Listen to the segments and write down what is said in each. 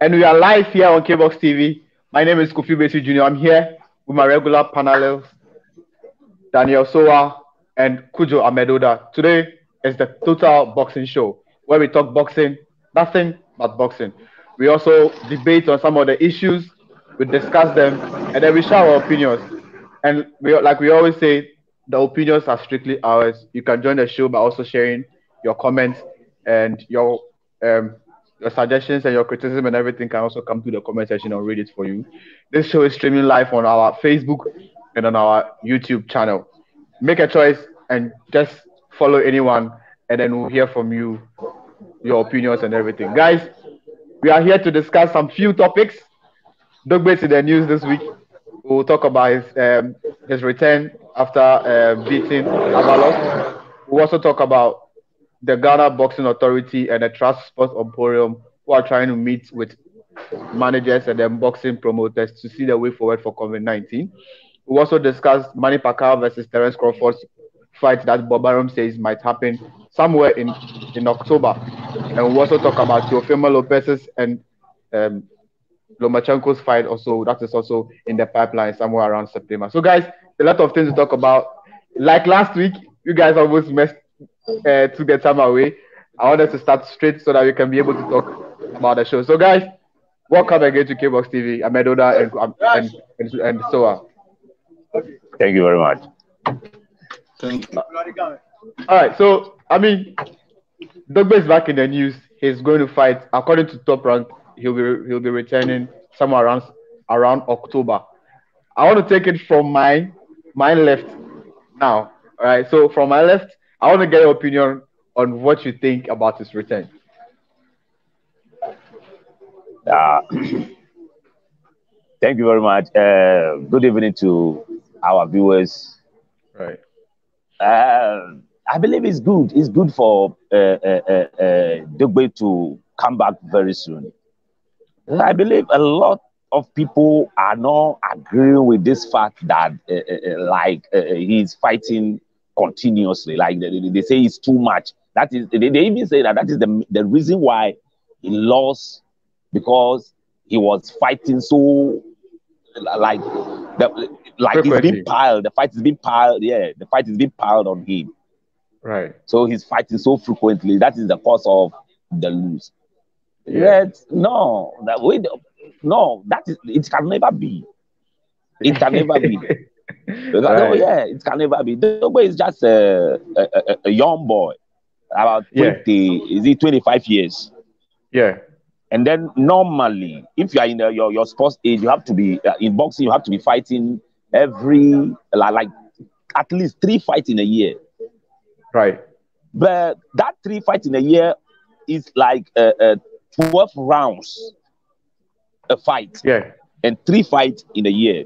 And we are live here on KBox TV. My name is Kofi Baisie Jr. I'm here with my regular panelists, Daniel Sowah and Cudjoe Amedoda. Today is the Total Boxing Show, where we talk boxing, nothing but boxing. We also debate on some of the issues, we discuss them, and then we share our opinions. And we, like we always say, the opinions are strictly ours. You can join the show by also sharing your comments and your um, your suggestions and your criticism and everything can also come to the comment section and read it for you. This show is streaming live on our Facebook and on our YouTube channel. Make a choice and just follow anyone, and then we'll hear from you, your opinions and everything. Guys, we are here to discuss some few topics. Dogboe's in the news this week. We'll talk about his um, his return after uh, beating Avalos. We'll also talk about the Ghana Boxing Authority and the Trust Sports Emporium who are trying to meet with managers and then boxing promoters to see the way forward for COVID 19. We also discussed Manny Pacquiao versus Terence Crawford's fight that Bob Arum says might happen somewhere in, in October. And we also talk about Teofimo Lopez's and um, Lomachenko's fight also that is also in the pipeline somewhere around September. So guys, a lot of things to talk about. Like last week, you guys almost messed uh, took the time away. I wanted to start straight so that we can be able to talk about the show. So, guys, welcome again to KBox TV. I'm Amedoda and, um, and, and, and so on. Thank you very much. Thank you. All right, so I mean, Dogboe is back in the news. He's going to fight. According to Top Rank, he'll be he'll be returning somewhere around around October. I want to take it from my my left now. All right, so from my left, I want to get your opinion on what you think about his return. Uh, thank you very much. Uh, good evening to our viewers. Right. Uh, I believe it's good. It's good for uh, uh, uh, uh Dogboe to come back very soon. I believe a lot of people are not agreeing with this fact that, uh, uh, like, he's fighting continuously. Like they, they say it's too much. That is, they, they even say that that is the, the reason why he lost because he was fighting so like the, like Frequently. it's being piled. The fight is being piled. Yeah, the fight is being piled on him. Right. So he's fighting so frequently. That is the cause of the lose. Yeah. Yet, no, that way, no, that is it can never be. It can never be. Right. oh, yeah, it can never be. Dogboe is just a, a, a, young boy, about 20, yeah. is he 25 years? Yeah. And then normally, if you are in the, your, your sports age, you have to be, uh, in boxing, you have to be fighting every, like, like at least three fights in a year. Right. But that three fights in a year is like uh, uh, 12 rounds a fight. Yeah. And three fights in a year.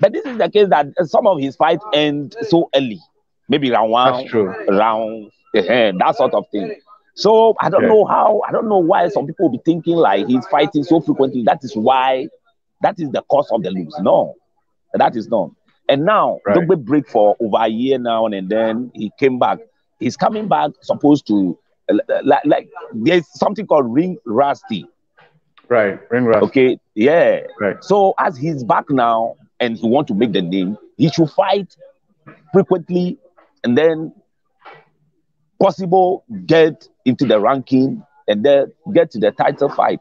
But this is the case that some of his fights end so early, maybe round one, That's true. round uh, that sort of thing. So I don't yeah. know how, I don't know why some people will be thinking like he's fighting so frequently. That is why, that is the cause of the lose. No, that is not. And now, right. Dogboe break for over a year now, and then he came back. He's coming back supposed to, like, like there's something called ring rusty. Right, ring rust. Okay, yeah. Right. So as he's back now, and he want to make the name, he should fight frequently and then possible get into the ranking and then get to the title fight.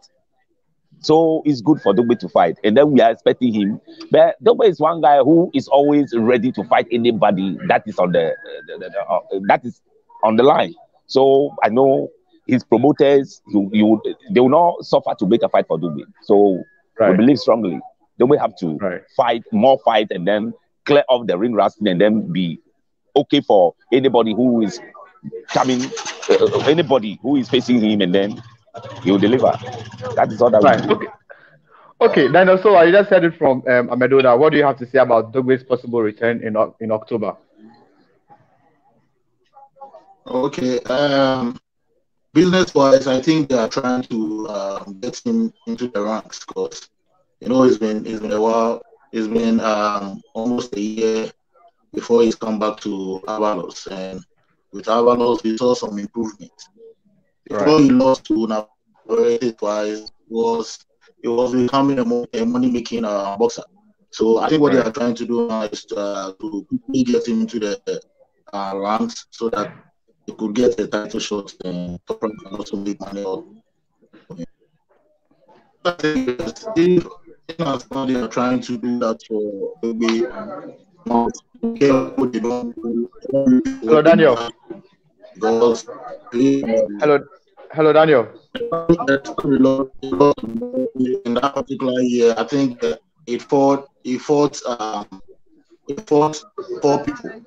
So it's good for Dogboe to fight. And then we are expecting him. But Dogboe is one guy who is always ready to fight anybody that is on the, the, the, the uh, that is on the line. So I know his promoters, you, you, they will not suffer to make a fight for Dogboe. So right. we believe strongly. Then we have to right. fight more fight and then clear off the ring rust and then be okay for anybody who is coming, uh, anybody who is facing him, and then he will deliver. That is all that. Right. Okay. Okay. Then also, I just said it from um, Amedoda. What do you have to say about Dogboe's possible return in in October? Okay. Um, business wise, I think they are trying to uh, get him into the ranks because you know, it's been it's been a while. It's been um, almost a year before he's come back to Avalos, and with Avalos, we saw some improvement. Before right. he lost to Navarrete twice, was it was becoming a, a money making uh, boxer. So I think what Right. they are trying to do now is to, uh, to get him into the uh, ranks so that he could get a title shot and top rank and also make money. out. I if, if as now they are trying to do that for maybe not care what they don't do. Hello, Daniel. Hello, hello, Daniel. in that particular year, I think it fought it fought um, it fought four people.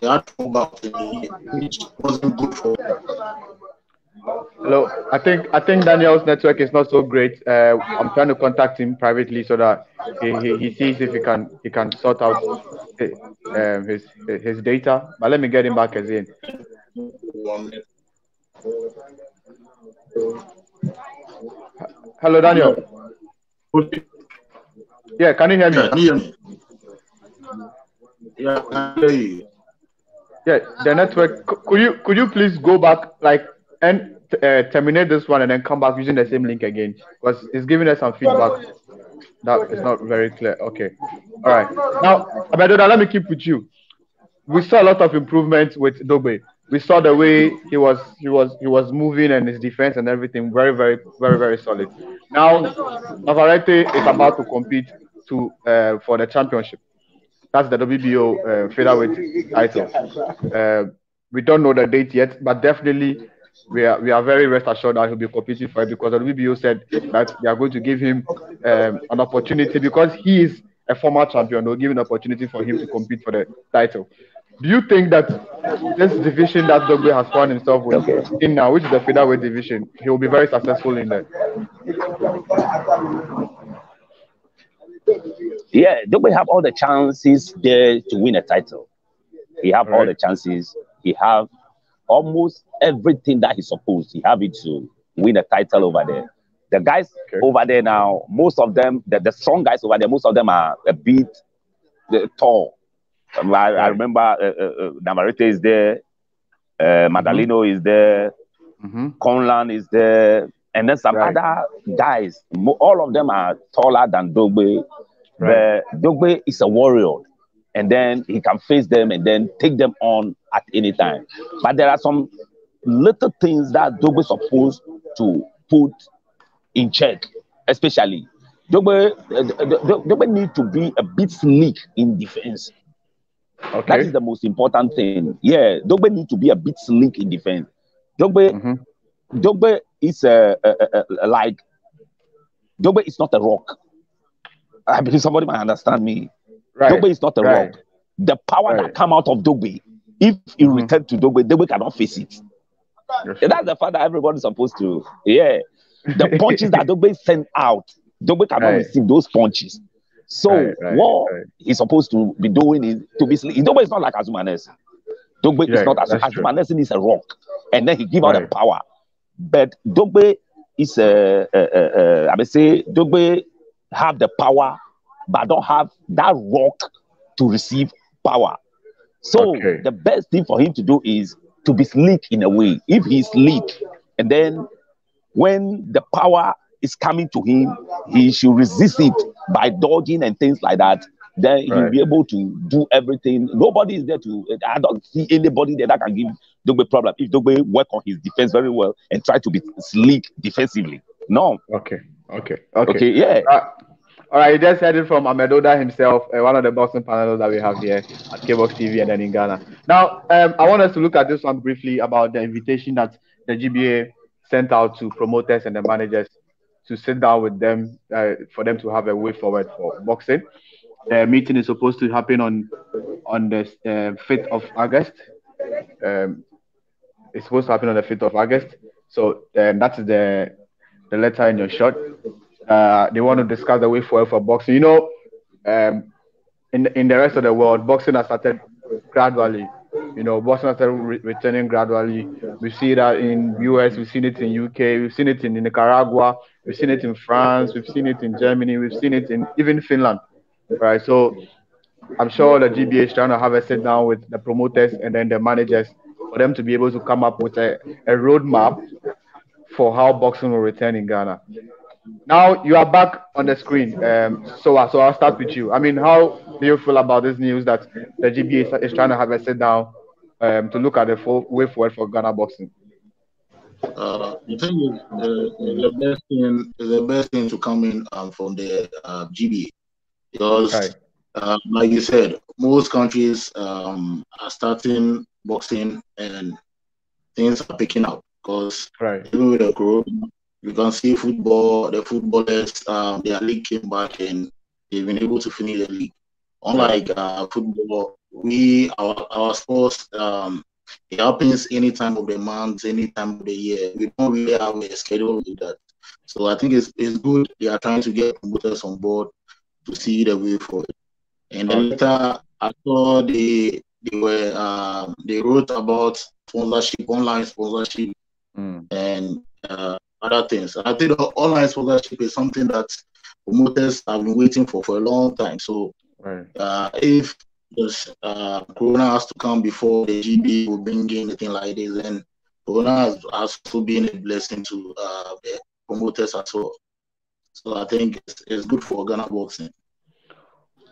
They had four bouts in the year, which wasn't good for Hello. I think I think Daniel's network is not so great. Uh, I'm trying to contact him privately so that he, he, he sees if he can he can sort out his, um, his his data. But let me get him back again. Hello, Daniel. Yeah, can you hear me? can you hear me? Yeah, I hear you. Yeah, the network. Could you could you please go back like and uh, terminate this one and then come back using the same link again because it's giving us some feedback that is not very clear. Okay, all right. Now, Amedoda, let me keep with you. We saw a lot of improvements with Dogboe. We saw the way he was he was he was moving and his defense and everything very very very very solid. Now, Navarrete is about to compete to uh, for the championship. That's the WBO uh, featherweight title. Uh, we don't know the date yet, but definitely we are we are very rest assured that he'll be competing for it because the WBO said that they are going to give him um, an opportunity because he is a former champion. They'll give an opportunity for him to compete for the title. Do you think that this division that Dogboe has found himself with in now, which is the featherweight division, he will be very successful in there? Yeah, Dogboe have all the chances there to win a title. He have all Right. the chances. He have almost everything that he's supposed. He have it to win a title over there. The guys Okay. over there now, most of them, the, the strong guys over there, most of them are a bit uh, tall. Um, I, I remember uh, uh, uh, Navarrete is there, uh, Madalino is there, Mm-hmm. Conlan is there, and then some Right. other guys. Mo- all of them are taller than Dogboe. Right. But Dogboe is a warrior, and then he can face them and then take them on at any time. But there are some little things that Dogboe supposed to put in check, especially. Dogboe, uh, Dogboe Dogboe need to be a bit sleek in defense. Okay. is the most important thing. Yeah, Dogboe need to be a bit sleek in defense. Dogboe, Mhm. Dogboe is a, a, a, a- like Dogboe is not a rock. I believe somebody might understand me. Right. Dogboe is not a Right. rock. The power Right. that come out of Dogboe, if he Mhm. return to Dogboe, Dogboe cannot face it. That's the fact that everybody's supposed to. Yeah, the punches that Dogboe sent out, Dogboe cannot Right. receive those punches. So Right, right, what he's supposed to be doing is to be. Dogboe is not like Azumanes. Dogboe is not as. Azumanes is a rock, and then he give out the power. But Dogboe is a, a, a, a I may say Dogboe have the power, but don't have that rock to receive power. So Okay. the best thing for him to do is to be sleek in a way. If he's sleek, and then when the power is coming to him, he should resist it by dodging and things like that. Then he'll be able to do everything. Nobody is there to. I don't see anybody there that can give Dogboe problem. If Dogboe work on his defense very well and try to be sleek defensively, no. Okay. Okay. Okay. Okay, yeah. Uh, all right, you just heard it from Amedoda himself, uh, one of the boxing panelists that we have here at Kbox TV and then in Ghana. Now, um, I want us to look at this one briefly about the invitation that the GBA sent out to promoters and the managers to sit down with them uh, for them to have a way forward for boxing. The meeting is supposed to happen on on the uh, 5th of August. Um, it's supposed to happen on the 5th of August. So um, that's the the letter in your shot. Uh, they want to discuss the way forward for boxing. You know, um, in in the rest of the world, boxing has started gradually. You know, boxing has started re- returning gradually. We see that in US, we've seen it in UK, we've seen it in Nicaragua, we've seen it in France, we've seen it in Germany, we've seen it in even Finland. Right. So I'm sure the GBA is trying to have a sit down with the promoters and then the managers for them to be able to come up with a, a roadmap for how boxing will return in Ghana. Now you are back on the screen. Um, so, uh, so I'll start with you. I mean, how do you feel about this news that the GBA is, is trying to have a sit down um, to look at the full way forward for Ghana boxing? Uh, the thing is, uh, the best thing is the best thing to come in um, from the uh, GBA because, right. uh, like you said, most countries um, are starting boxing and things are picking up because right. even with the group, you can see football, the footballers, um, their league came back and they've been able to finish the league. Unlike uh, football, we our our sports um, it happens any time of the month, any time of the year. We don't really have a schedule with that. So I think it's it's good they are trying to get promoters on board to see the way forward. And then later I saw they they were uh, they wrote about sponsorship, online sponsorship, mm. and uh, other things. I think the online sponsorship is something that promoters have been waiting for for a long time. So right. uh, if because uh, Corona has to come before the GB will bring in anything like this. then Corona has, has also been a blessing to uh, the promoters as well. So I think it's, it's good for Ghana boxing.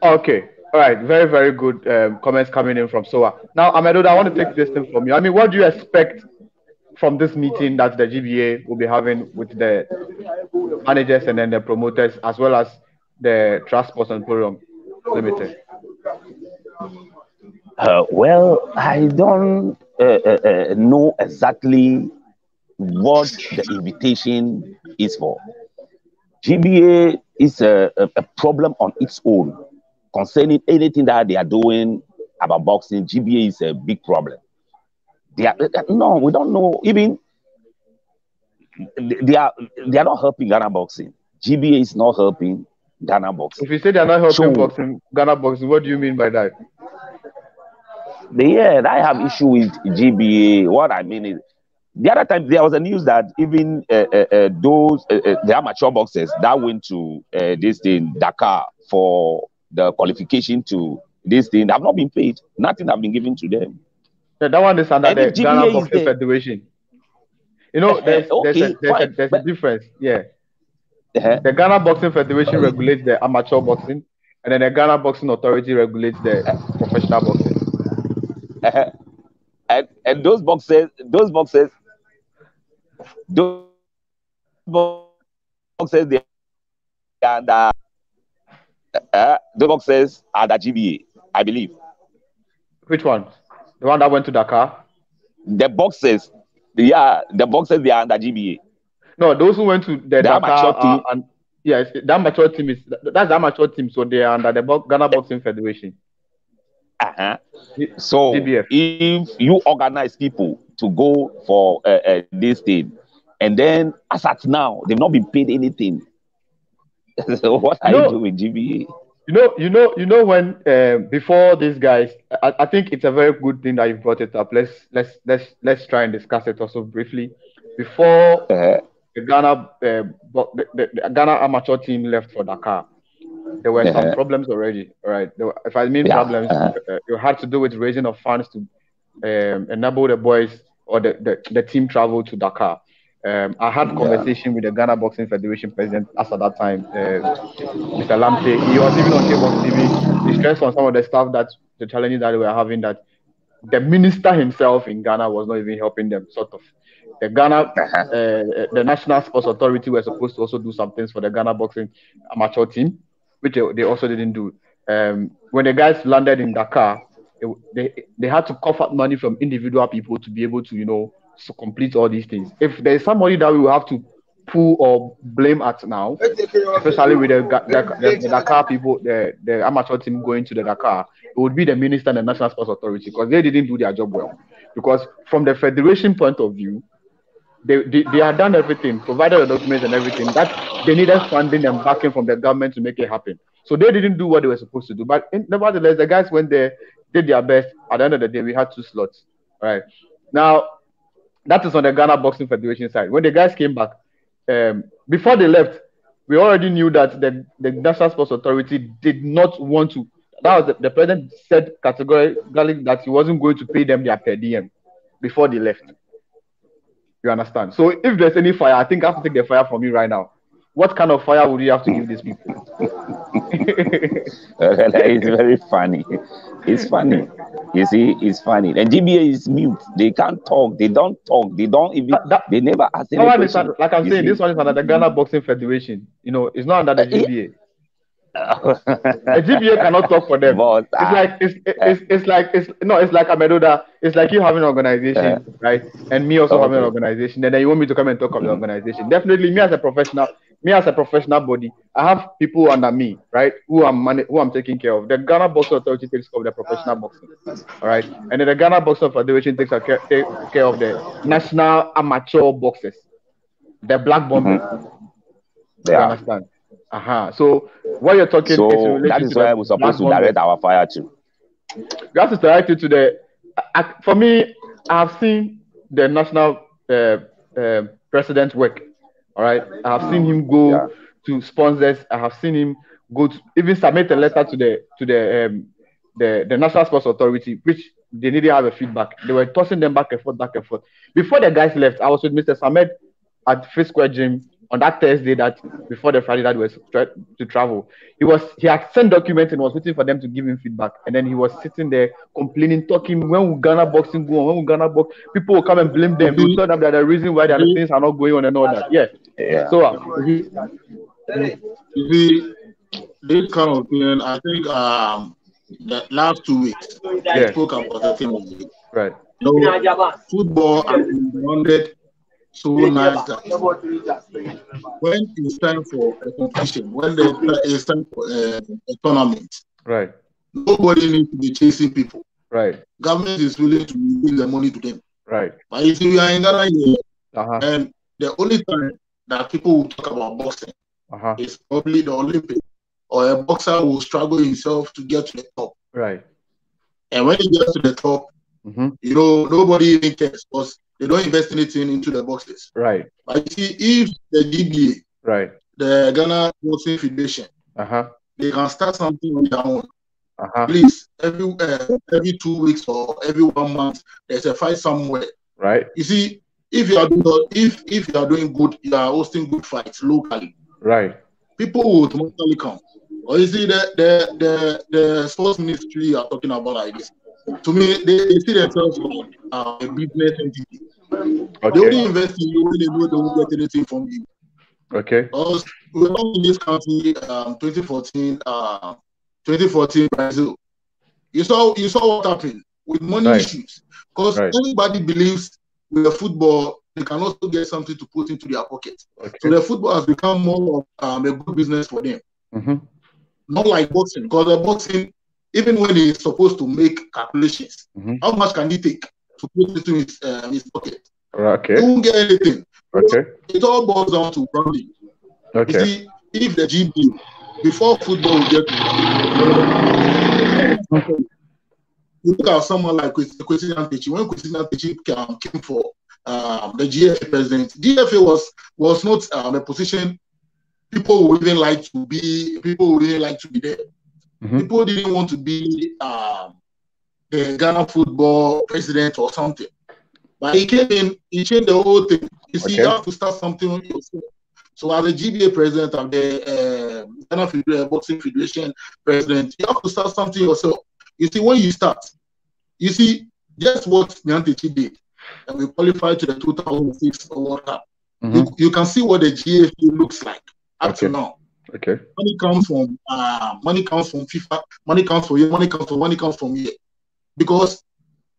Okay. All right. Very, very good um, comments coming in from Sowah. Now, Amedo, I want to take this thing from you. I mean, what do you expect from this meeting that the GBA will be having with the managers and then the promoters, as well as the Trust Sports Emporium Limited? Uh, well, I don't uh, uh, uh, know exactly what the invitation is for. GBA is a, a, a, problem on its own concerning anything that they are doing about boxing. GBA is a big problem. They are, no, we don't know. Even they are they are not helping Ghana boxing. GBA is not helping Ghana boxing. If you say they are not helping so, boxing, Ghana boxing, what do you mean by that? yeah, I have issue with GBA. What I mean is, the other time there was a news that even uh, uh, uh, those uh, uh, the amateur boxers that went to uh, this thing Dakar for the qualification to this thing have not been paid. Nothing have been given to them. Yeah, that one is under and the Ghana Boxing Federation. You know, there's, okay, there's, a, there's, a, there's a difference. Yeah. Uh-huh. The Ghana Boxing Federation regulates the amateur boxing, and then the Ghana Boxing Authority regulates the professional boxing. Uh-huh. and and those boxes, those boxes, those boxes, they and uh, uh, the boxes are the GBA, I believe. Which one? The one that went to Dakar? The boxes, yeah, the boxes they are under GBA. No, those who went to the, the Dakar team. and yes, the amateur team is that's the amateur team, so they are under the Ghana Boxing Federation. Uh-huh. So DBF. if you organize people to go for uh, uh, this thing, and then as at now they've not been paid anything, so what are you, know, you doing, GBA? You know, you know, you know when uh, before these guys, I, I, think it's a very good thing that you brought it up. Let's let's let's let's try and discuss it also briefly. Before uh-huh. the Ghana uh, the, the, Ghana amateur team left for Dakar, there were some problems already. Right. Were, if I mean yeah. problems, uh-huh. uh, it had to do with raising of funds to um, enable the boys or the, the, the team travel to Dakar. Um, I had a conversation yeah. with the Ghana Boxing Federation president as at that time, uh, Mr. Lamte. He was even on cable TV. He stressed on some of the stuff that the challenges that we were having that the minister himself in Ghana was not even helping them, sort of. The Ghana, uh-huh. uh, the National Sports Authority were supposed to also do some things for the Ghana boxing amateur team which they also didn't do. Um, when the guys landed in Dakar, they, they had to cough up money from individual people to be able to, you know, to complete all these things. If there's somebody that we will have to pull or blame at now, especially with the, the, the, the Dakar people, the, the amateur team going to the Dakar, it would be the minister and the National Sports Authority because they didn't do their job well. Because from the federation point of view, they, they, they had done everything, provided the documents and everything. That they needed funding and backing from the government to make it happen. So they didn't do what they were supposed to do. But in, nevertheless, the guys went there, did their best. At the end of the day, we had two slots. Right now, that is on the Ghana Boxing Federation side. When the guys came back, um, before they left, we already knew that the, the National Sports Authority did not want to. That was the, the president said categorically that he wasn't going to pay them their per diem before they left. You understand? So if there's any fire, I think I have to take the fire from me right now. what kind of fire would you have to give these people? it's very funny. It's funny. You see, it's funny. And GBA is mute. They can't talk. They don't talk. They don't even. That, they never ask any question. Like I'm saying, see? this one is under the Ghana Boxing Federation. You know, it's not under the GBA. a GBA cannot talk for them. But, it's uh, like it's, it's, it's like it's no, it's like Amedoda. It's like you having an organization, uh, right? And me also okay. having an organization. And then you want me to come and talk of the mm. organization. Definitely, me as a professional, me as a professional body, I have people under me, right? Who I'm man- who I'm taking care of. The Ghana Boxing Authority takes care of the professional boxing, all right, and then the Ghana Boxing Federation takes care, take care of the national amateur boxers, the black bombers. Mm-hmm. Yeah. You understand? Uh huh. So what you're talking so is that is why we're supposed to direct our fire to. You have to direct it to the. Uh, for me, I've seen the national uh, uh, president work all right. I have seen him go yeah. to sponsors. I have seen him go to even submit a letter to the to the um, the, the National Sports Authority, which they needed to have a feedback. They were tossing them back and forth, back and forth. Before the guys left, I was with Mr. Samed at Fifth Square Gym on that Thursday that before the Friday that was tra- to travel, he was he had sent documents and was waiting for them to give him feedback. And then he was sitting there complaining, talking when will Ghana boxing go on? When will Ghana box? People will come and blame them. They will tell them that the reason why the things are not going on and all that. Yeah. yeah. So uh, the this kind of opinion, I think um the last two weeks yeah. I spoke about the thing. Right. No, football has been grounded so nice that when it's time for a competition, when it's time for a, a tournament, right? Nobody needs to be chasing people. Right. Government is willing to give the money to them. Right. But if you are in Ghana here, uh-huh. and the only time that people will talk about boxing uh-huh. is probably the Olympics, or a boxer will struggle himself to get to the top. Right. And when he gets to the top, mm-hmm. you know, nobody even cares because they don't invest anything into the boxes. Right. But you see, if the GBA, right, the Ghana Boxing Federation, uh-huh. they can start something on their own. Uh-huh. Please, every uh, every two weeks or every one month, there's a fight somewhere. Right. You see, if you are doing if if you are doing good, you are hosting good fights locally. Right. People will automatically come. Or you see the the the, the sports ministry are talking about like this. To me, they, they see themselves as uh, a business entity. Okay. They only invest in you when they know they won't get anything from you. Okay. Because we were in this country um 2014 uh 2014 Brazil. You saw you saw what happened with money right. issues. Because right. anybody believes with football, they can also get something to put into their pocket. Okay. So the football has become more of um, a good business for them. Mm-hmm. Not like boxing, because the boxing, even when he's supposed to make calculations, mm-hmm. how much can he take? to put into his, uh, his pocket. Okay. He won't get anything. Okay. It all boils down to branding. Okay. You see, if the GB, before football get you look at someone like Nyantakyi. When Nyantakyi came for um, the GFA president, GFA was was not um, a position people would even like to be. People would even like to be there. Mm-hmm. People didn't want to be um, the Ghana football president or something. But he came in, he changed the whole thing. You see, okay. you have to start something yourself. So as a GBA president of the uh, Ghana Federation, Boxing Federation president, you have to start something yourself. You see, when you start, you see, just what Nyantakyi did, and we qualified to the 2006 World Cup. Mm-hmm. You, you, can see what the GFA looks like up okay. to now. Okay. Money comes from uh, money comes from FIFA, money comes from you. money comes from money comes from here because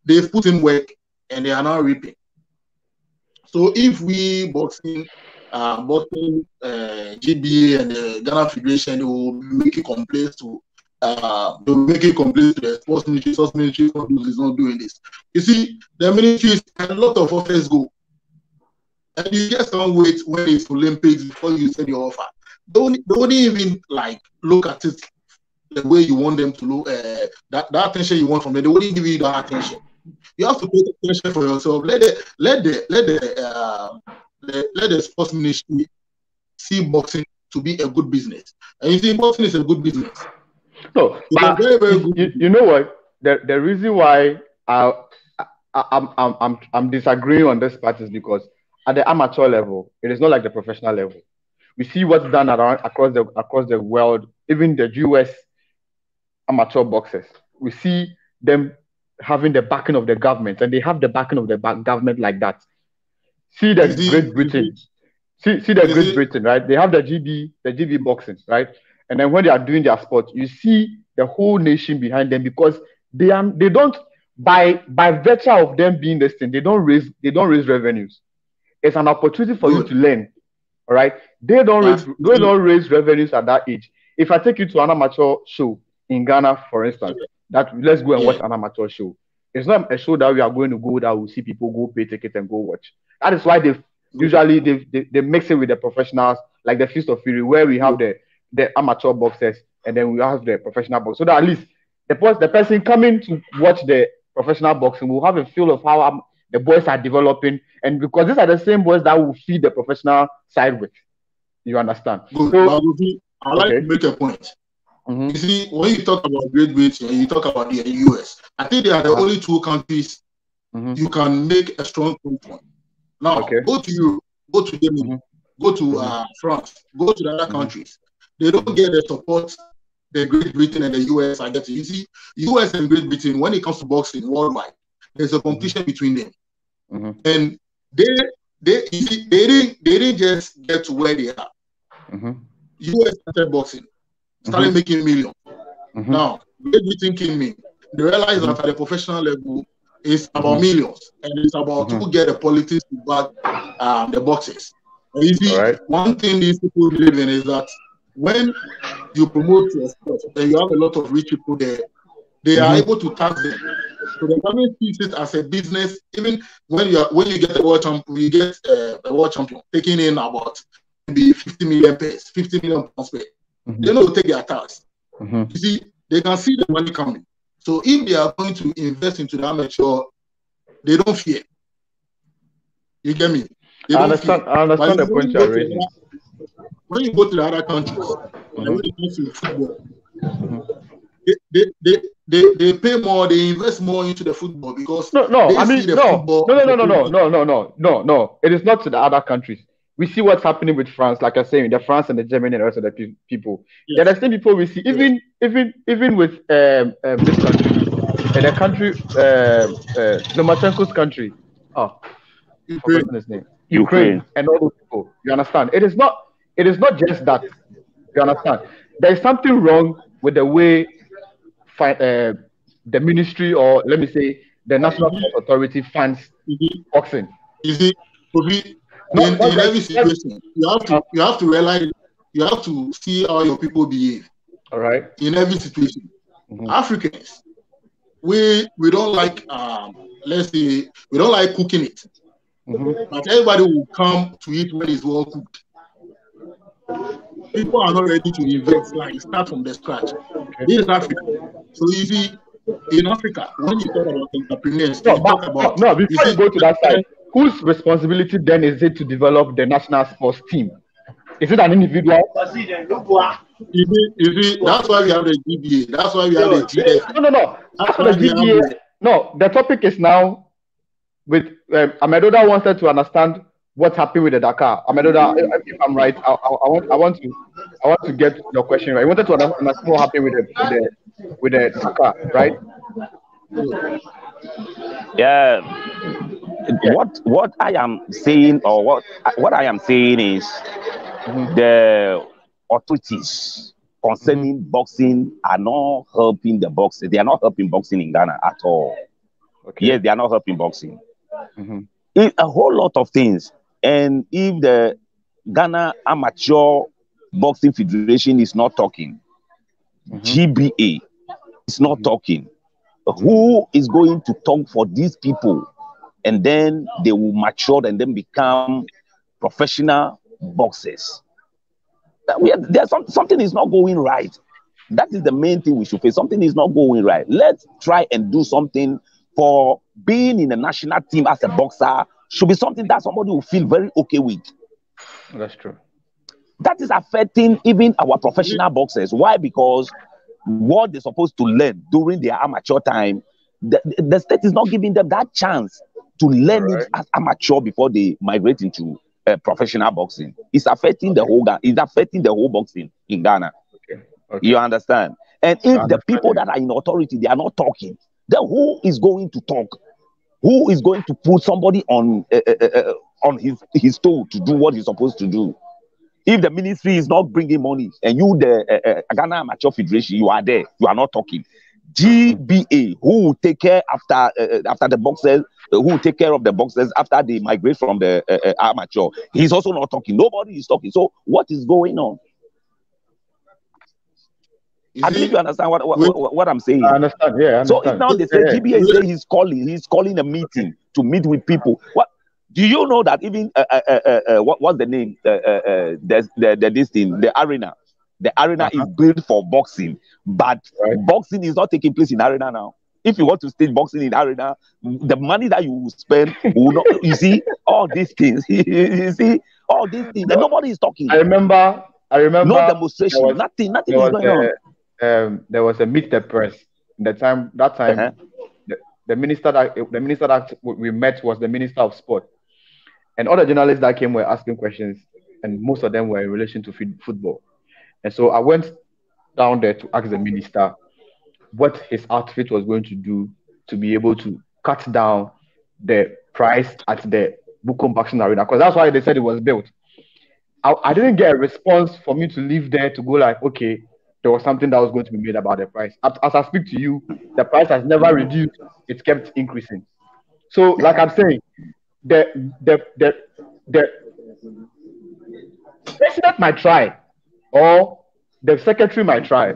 they've put in work and they are now reaping. So if we boxing, uh, boxing, uh, GBA and the Ghana Federation, will make a complaint to, uh, they will make a complaint to the sports ministry. Sports ministry is not doing this. You see, the ministry a lot of offers go, and you just can't wait when it's Olympics before you send your offer. Don't don't even like look at it the way you want them to look, uh, that, that attention you want from them, they wouldn't give you that attention. You have to pay attention for yourself. Let the let the let the uh, let, let the sports ministry see boxing to be a good business. And you see, boxing is a good business. No, very, very good you, you, know what? The the reason why I, I I'm I'm I'm I'm disagreeing on this part is because at the amateur level, it is not like the professional level. We see what's done around across the across the world, even the US amateur boxers. We see them having the backing of the government, and they have the backing of the government like that. See the Great Britain. See, see the Great Britain, right? They have the GB, the GB boxing, right? And then when they are doing their sport, you see the whole nation behind them because they are they don't by by virtue of them being this thing, they don't raise they don't raise revenues. It's an opportunity for you to learn. All right. They don't raise ah. they don't raise revenues at that age. If I take you to an amateur show in Ghana, for instance, that let's go and watch an amateur show. It's not a show that we are going to go that will see people go pay ticket and go watch. That is why they usually they, they, they mix it with the professionals, like the Fist of Fury, where we have the the amateur boxers and then we have the professional box. So that at least the person the person coming to watch the professional boxing will have a feel of how the boys are developing, and because these are the same boys that will feed the professional side with. You understand? Good. So, I'd like okay. to make a point. Mm-hmm. You see, when you talk about Great Britain and you talk about the US, I think they are the uh-huh. only two countries mm-hmm. you can make a strong point on. Now, okay. go to Europe, go to Germany, mm-hmm. go to mm-hmm. uh, France, go to the other mm-hmm. countries. They don't get the support the Great Britain and the US are getting. You see, US and Great Britain, when it comes to boxing worldwide, there's a competition between them. Mm-hmm. And they they they didn't they didn't just get to where they are. Mm-hmm. US started boxing, started mm-hmm. making 1000000s mm-hmm. Now Great Britain came in. They realized that at the professional level, it's about mm-hmm. millions, and it's about who get the politics to back um, the boxes. And you see, right. one thing these people believe in is that when you promote your sport and you have a lot of rich people there, they mm-hmm. are able to tax them. So the government sees it as a business. Even when you are, when you get a world champion, you get uh, a world champion taking in about maybe 50 million pairs, 50 million pounds pay. Mm-hmm. They know to take their tax. Mm-hmm. You see, they can see the money coming. So if they are going to invest into the amateur, they don't fear. You get me? I understand. Fear. I understand the point you're raising. When you go to the other countries, mm-hmm. When it comes to football, they, they, they, they pay more, they invest more into the football because no, no, I mean, no, no, no, no, no, no, no, no, no, no, no. It is not to the other countries. We see what's happening with France, like I say, the France and the Germany and the rest of the pe- people. Yes. Yeah, the same people we see, even, even, even with um, um this country, and the country, uh, uh, Lomachenko's country. Oh, Ukraine. his name. Ukraine. Ukraine and all those people. You understand? It is not. It is not just that. You understand? There is something wrong with the way uh, the ministry or let me say the national mm-hmm. authority funds mm-hmm. boxing. You see, in, no, in every situation, you have to you have to realize you have to see how your people behave. All right. In every situation, mm-hmm. Africans, we we don't like um, let's say we don't like cooking it, mm-hmm. but everybody will come to eat when it's well cooked people are not ready to invest, like start from the scratch. This is Africa. So you see, in Africa, when you talk about entrepreneurs, no, talk about no, before you, go to that side, whose responsibility then is it to develop the national sports team? Is it an individual? You see, you see, that's why we have the GBA. That's why we have the GF. No, no, no. That's why the GBA. No, the topic is now with um, Amedoda wanted to understand what's happening with the Dakar. Amedoda, if I'm right, I, I, I, want I want to I want to get your question right. I wanted to understand what happened with the with the, with the Dakar, right? Yeah. yeah. What what I am saying or what what I am saying is mm-hmm. the authorities concerning mm-hmm. boxing are not helping the boxing. They are not helping boxing in Ghana at all. Okay. Yes, they are not helping boxing. Mm-hmm. It, a whole lot of things. And if the Ghana Amateur Boxing Federation is not talking. GBA is not mm-hmm. talking, who is going to talk for these people? And then they will mature and then become professional boxers. Are, there's some, something is not going right. That is the main thing we should face. Something is not going right. Let's try and do something for being in the national team as a boxer should be something that somebody will feel very okay with. That's true. That is affecting even our professional boxers. Why? Because what they're supposed to learn during their amateur time, the, the state is not giving them that chance to learn right. it as amateur before they migrate into uh, professional boxing. It's affecting the whole. It's affecting the whole boxing in Ghana. Okay. okay. You understand? And if the people that are in authority they are not talking, then who is going to talk? Who is going to put somebody on uh, uh, uh, on his his toe to do what he's supposed to do? If the ministry is not bringing money and you, the uh, uh, Ghana Amateur Federation, you are there, you are not talking. GBA, who will take care after uh, after the boxers, who will take care of the boxers after they migrate from the amateur? He's also not talking. Nobody is talking. So what is going on? You I believe you understand what what, what, I'm saying. I understand. Yeah, I So if now they say Yeah. GBA is he's calling, he's calling a meeting to meet with people. What do you know that even uh, uh, uh, uh, uh, what what's the name? The, the the this thing, the arena. The arena Uh-huh. is built for boxing, but Right. boxing is not taking place in arena now. If you want to stage boxing in arena, the money that you will spend will not. You see all these things. you see all these things, and nobody is talking. I remember. I remember. No demonstration. there was- nothing. Nothing is going on. a, um, there was a meet the press. The time that time, Uh-huh. the, the minister that the minister that we met was the minister of sport, and the journalists that came were asking questions, and most of them were in relation to fit- football. And so I went down there to ask the minister what his outfit was going to do to be able to cut down the price at the Bukom Boxing Arena, because that's why they said it was built. I, I didn't get a response for me to leave there to go like, okay, there was something that was going to be made about the price. As, as I speak to you, the price has never reduced; it kept increasing. So, like I'm saying, the the the the president might try, or the secretary might try,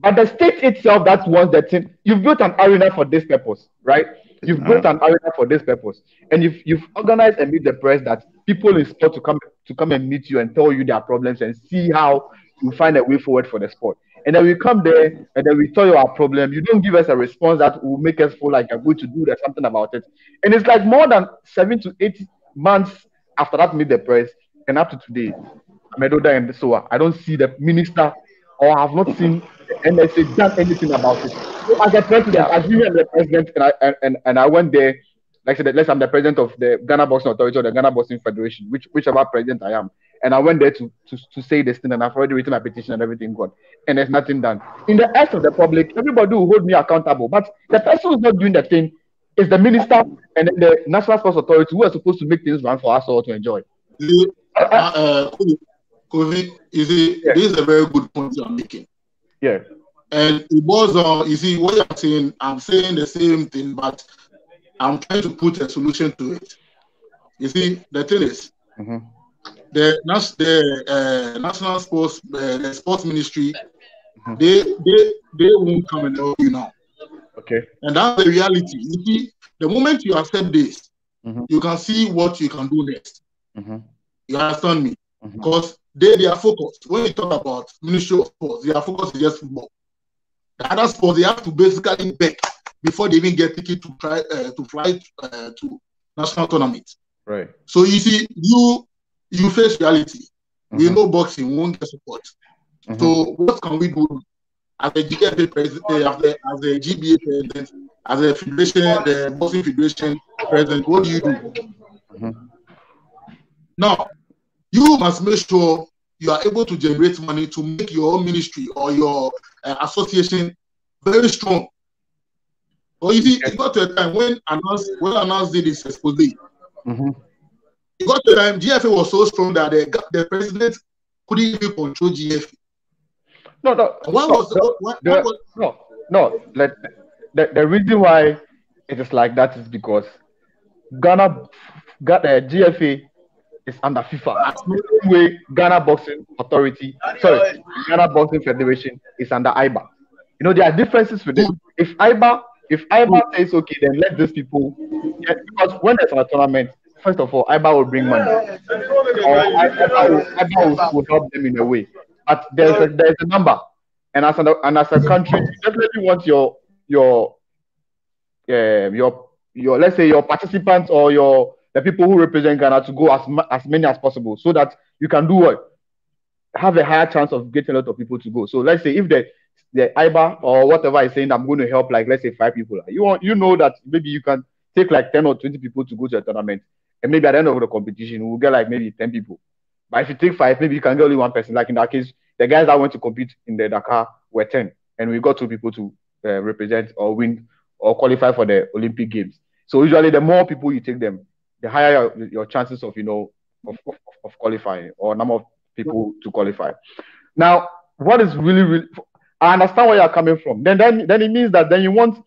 but the state itself that wants the thing. You've built an arena for this purpose, right? You've uh-huh. built an arena for this purpose, and you've you've organized and meet the press that people in sport to come to come and meet you and tell you their problems and see how you find a way forward for the sport. And then we come there and then we tell you our problem. You don't give us a response that will make us feel like you're going to do there's something about it. And it's like more than seven to eight months after that meet the press and up to today, Medoda and Sowah, I don't see the minister or have not seen the NSA done anything about it. So as a president, as you the president, and I and, and, I went there, like I said, let's I'm the president of the Ghana Boxing Authority or the Ghana Boxing Federation, which whichever president I am. And I went there to, to, to say this thing, and I've already written my petition and everything gone. And there's nothing done. In the eyes of the public, everybody will hold me accountable. But the person who's not doing the thing is the minister and the National Sports Authority who are supposed to make things run for us all to enjoy. you- uh, uh, you see, Yeah. this is a very good point you're making. Yeah. And it was on, you see, what I'm saying, I'm saying the same thing, but I'm trying to put a solution to it. You see, the thing is, Mhm. The, the uh, National Sports, uh, the Sports Ministry, Mhm. they, they, they won't come and help you now. Okay. And that's the reality. You see, the moment you accept this, Mhm. you can see what you can do next. Mhm. You understand me? Mhm. Because they, they are focused. When you talk about Ministry of Sports, their focus is just football. The other sports, they have to basically beg before they even get ticket to try uh, to fly uh, to national tournaments. Right. So you see, you you face reality. We Mhm. know boxing won't get support. Mhm. So what can we do as a GFA president, uh, as, a, as a GBA president, as a federation, the boxing federation president? What do you do? Mhm. Now, you must make sure you are able to generate money to make your own ministry or your uh, association very strong. But you see, it got to a time when announced when announced did this expose, it got to a time GFA was so strong that the, the president couldn't even control GFA. No, no. Why no, was the, why, the- was, No, no. Like the, the reason why it is like that is because Ghana got the uh, GFA is under FIFA. The same way Ghana Boxing Authority, sorry, Ghana Boxing Federation is under IBA. You know, there are differences with it. If IBA, if IBA says okay, then let these people yeah, because when there's a tournament, first of all, IBA will bring money. Or IBA, will, will, help them in a way. But there's a there's a number. And as a and as a country, you definitely want your your um, your your let's say your participants or your the people who represent Ghana to go as as many as possible so that you can do what have a higher chance of getting a lot of people to go. So let's say if the the IBA or whatever is saying I'm going to help like let's say five people, you want you know that maybe you can take like 10 or 20 people to go to a tournament and maybe at the end of the competition we'll get like maybe ten people. But if you take five, maybe you can get only one person. Like in that case, the guys that went to compete in the Dakar were ten, and we got two people to uh, represent or win or qualify for the Olympic Games. So usually, the more people you take them, the higher your, your chances of you know of, of, of qualifying or number of people to qualify. Now, what is really really I understand where you're coming from. Then then then it means that then you want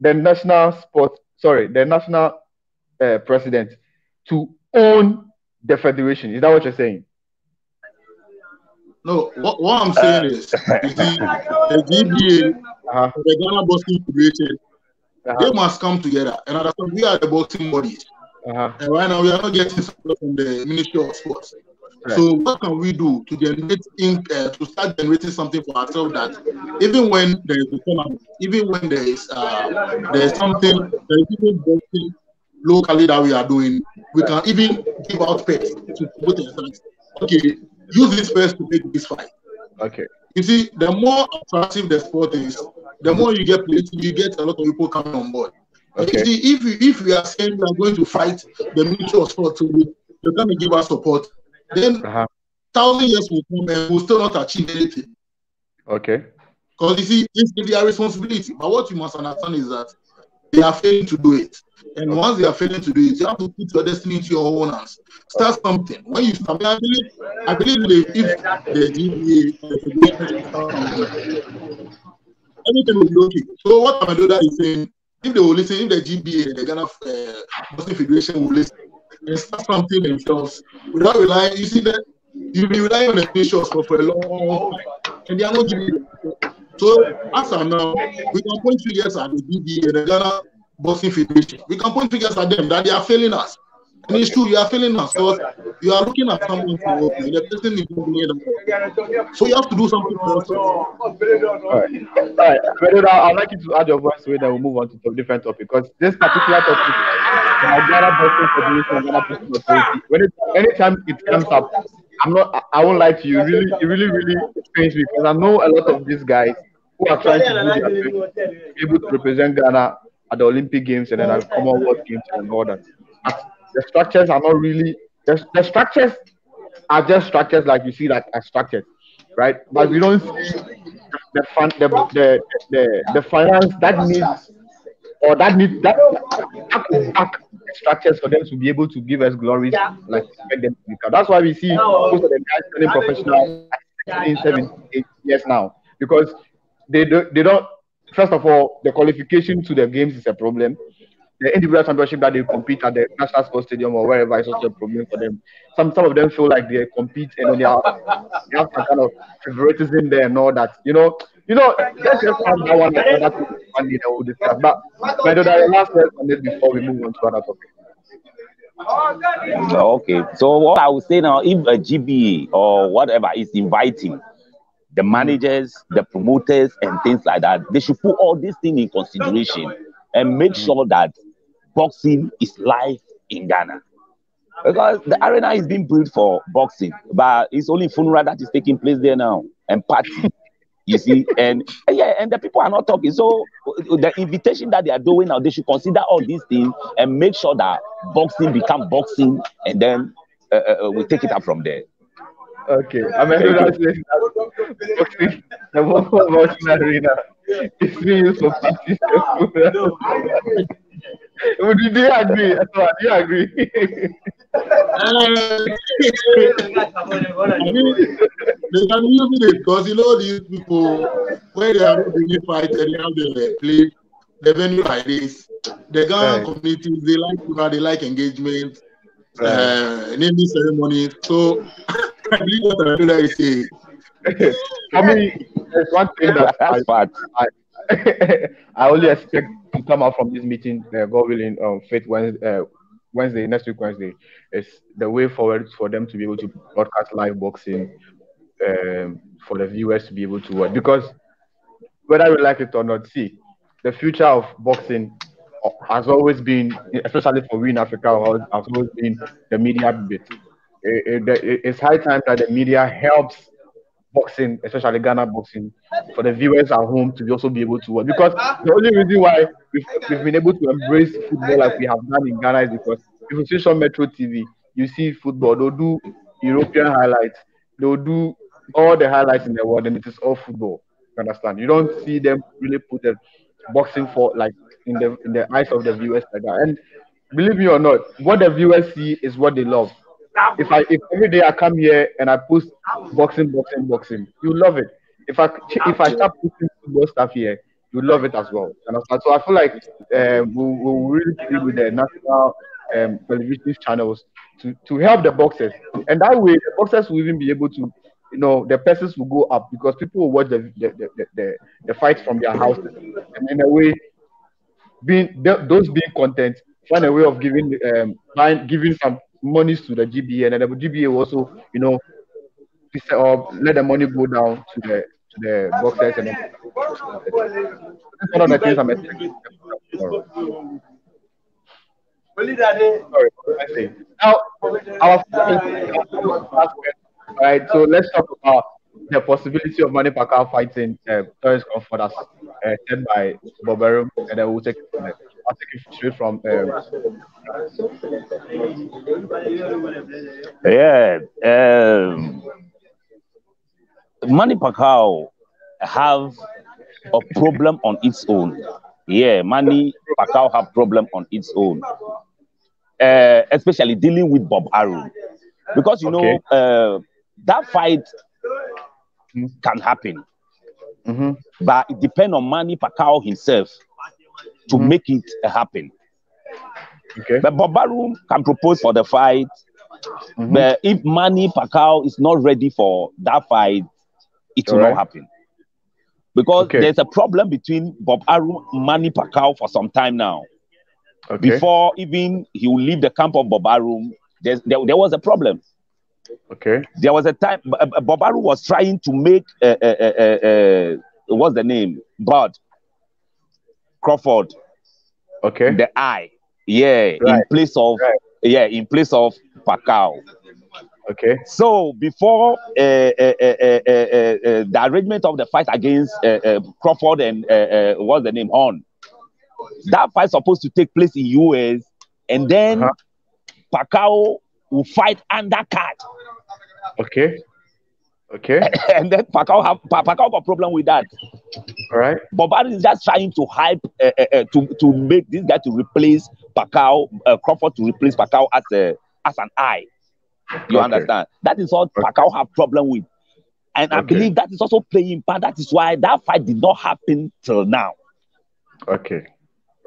the national sport sorry the national uh, president to own the federation. Is that what you're saying? No, what, what I'm saying is, is the, the GBA, Uh-huh. the Ghana Boxing Federation, Uh-huh. they must come together. And understand we are the boxing bodies. Uh-huh. And right now we are not getting support from the Ministry of Sports. Right. So what can we do to generate in, uh, to start generating something for ourselves that even when there is a tournament, even when there is uh, there is something there is even boxing locally that we are doing, we can even give out pets to put ourselves. Okay, use this pets to make this fight. Okay. You see, the more attractive the sport is, the more you get played, you get a lot of people coming on board. Okay. You see, if we, if we are saying we are going to fight the Ministry of Sport, we- they're going to give us support, then Uh-huh. thousand years will come and we'll still not achieve anything. Okay. Because you see, it's their responsibility. But what you must understand is that they are failing to do it. And once they are failing to do it, you have to put your destiny into your own hands. Start something. When you start, I believe, I believe if the GBA, everything will be okay. So what Amedoda is saying, if they will listen, if the GBA, the Ghana uh, Federation will listen and start something themselves without relying, you see that you'll be relying on the officials for, for a long time, and they are not giving you. So as of now, we can point fingers at the GBA, the Ghana Boxing Federation. We can point fingers at them that they are failing us. And it's true, you are failing us because you are looking at someone to work with. The person is. So you have to do something for yourself. All right. All right. I'd like you to add your voice so then we'll move on to a different topic because this particular topic, when it, anytime it comes up, I'm not, I- won't lie to you, really, it really, really pains me because I know a lot of these guys who are trying to be able to represent Ghana at the Olympic Games and then at Commonwealth Games and all that. The structures are not really, the, the structures are just structures like you see that are structures, right? But we don't see the fun, the, the, the, the finance that needs or that needs that, that back structures for them to be able to give us glories like expect them to become. That's why we see most of the guys turning professional at 16, 17, 18 years now because they do, they don't. First of all, the qualification to the games is a problem. The individual championship that they compete at the National Sports Stadium or wherever is also a problem for them. Some some of them feel like they compete and they have, they have some kind of favoritism there and all that. You know, you know, let's just have that one one that we'll discuss. But my daughter, last before we move on to other topic. Okay. So what I would say now, if a GBA or whatever is inviting the managers, the promoters, and things like that, they should put all these things in consideration and make sure that boxing is live in Ghana. Because the arena is being built for boxing, but it's only funeral that is taking place there now and party. You see, and yeah, and the people are not talking. So the invitation that they are doing now, they should consider all these things and make sure that boxing become boxing, and then uh, uh, we take it up from there. Okay, I'm going to boxing, the Volvo boxing arena is being used for parties. Would you do you agree? Aswa, Do you agree? They can use it because you know these people when they are not doing fight and they have the play the venue like this. The Ghana Right. communities they like people, they like engagement, Right. uh, naming ceremonies. So I believe what I do that is saying. For me, there's one thing that I, That's. I, I only expect to come out from this meeting, uh, God willing, um, Faith Wednesday, uh, Wednesday, next week Wednesday, is the way forward for them to be able to broadcast live boxing um, for the viewers to be able to watch. Because whether we like it or not, see, the future of boxing has always been, especially for we in Africa, has always been the media bit. It- it- it's high time that the media helps boxing, especially Ghana boxing, for the viewers at home to also be able to watch. Because the only reason why we've, we've been able to embrace football like we have done in Ghana is because if you switch on Metro TV, you see football. They'll do European highlights. They'll do all the highlights in the world, and it is all football. You understand? You don't see them really put the boxing for like in the in the eyes of the viewers like that. And believe me or not, what the viewers see is what they love. If I if every day I come here and I post boxing, boxing, boxing, you love it. If I if I start putting football stuff here, you love it as well. Understand? So I feel like um, we will really deal with the national um, television channels to, to help the boxers, and that way the boxers will even be able to, you know, the prices will go up because people will watch the the the, the, the, fights from their houses, and in a way, being those being content, find a way of giving um find, giving some monies to the GBA, and the GBA also, you know, or let the money go down to the to the boxers and then, one of the things I'm expecting. Sorry, now our right, so let's talk about the possibility of Manny Pacquiao fighting uh, Terence Crawford as uh, said by Bob Arum, and then we'll take it from there. I'll take it straight from. Um, yeah, um, Manny Pacquiao have a problem on its own. Yeah, Manny Pacquiao have problem on its own, uh, especially dealing with Bob Arum, because you okay. know uh, that fight can happen, mm-hmm. but it depends on Manny Pacquiao himself to mm-hmm. make it happen. Okay. But Bob Arum can propose for the fight, mm-hmm. but if Manny Pacquiao is not ready for that fight, it will right. not happen. Because okay. there's a problem between Bob Arum and Manny Pacquiao for some time now. Okay. Before even he will leave the camp of Bob Arum, there, there was a problem. Okay. There was a time Bob Arum was trying to make uh, uh, uh, uh, what's the name? Bud Crawford. Okay. The eye. Yeah, right. in place of right. yeah, in place of Pacquiao. Okay. So before uh, uh, uh, the arrangement of the fight against Crawford and what's the name Horn, that fight supposed to take place in US, and then uh-huh. Pacquiao will fight undercard. Okay. Okay. and then Pacquiao have Pacquiao got problem with that. All right. Bob is just trying to hype uh, uh, to to make this guy to replace Pacquiao, uh, Crawford to replace Pacquiao as a as an eye. You okay. understand? That is what okay. Pacquiao have problem with, and okay. I believe that is also playing part. That is why that fight did not happen till now. Okay.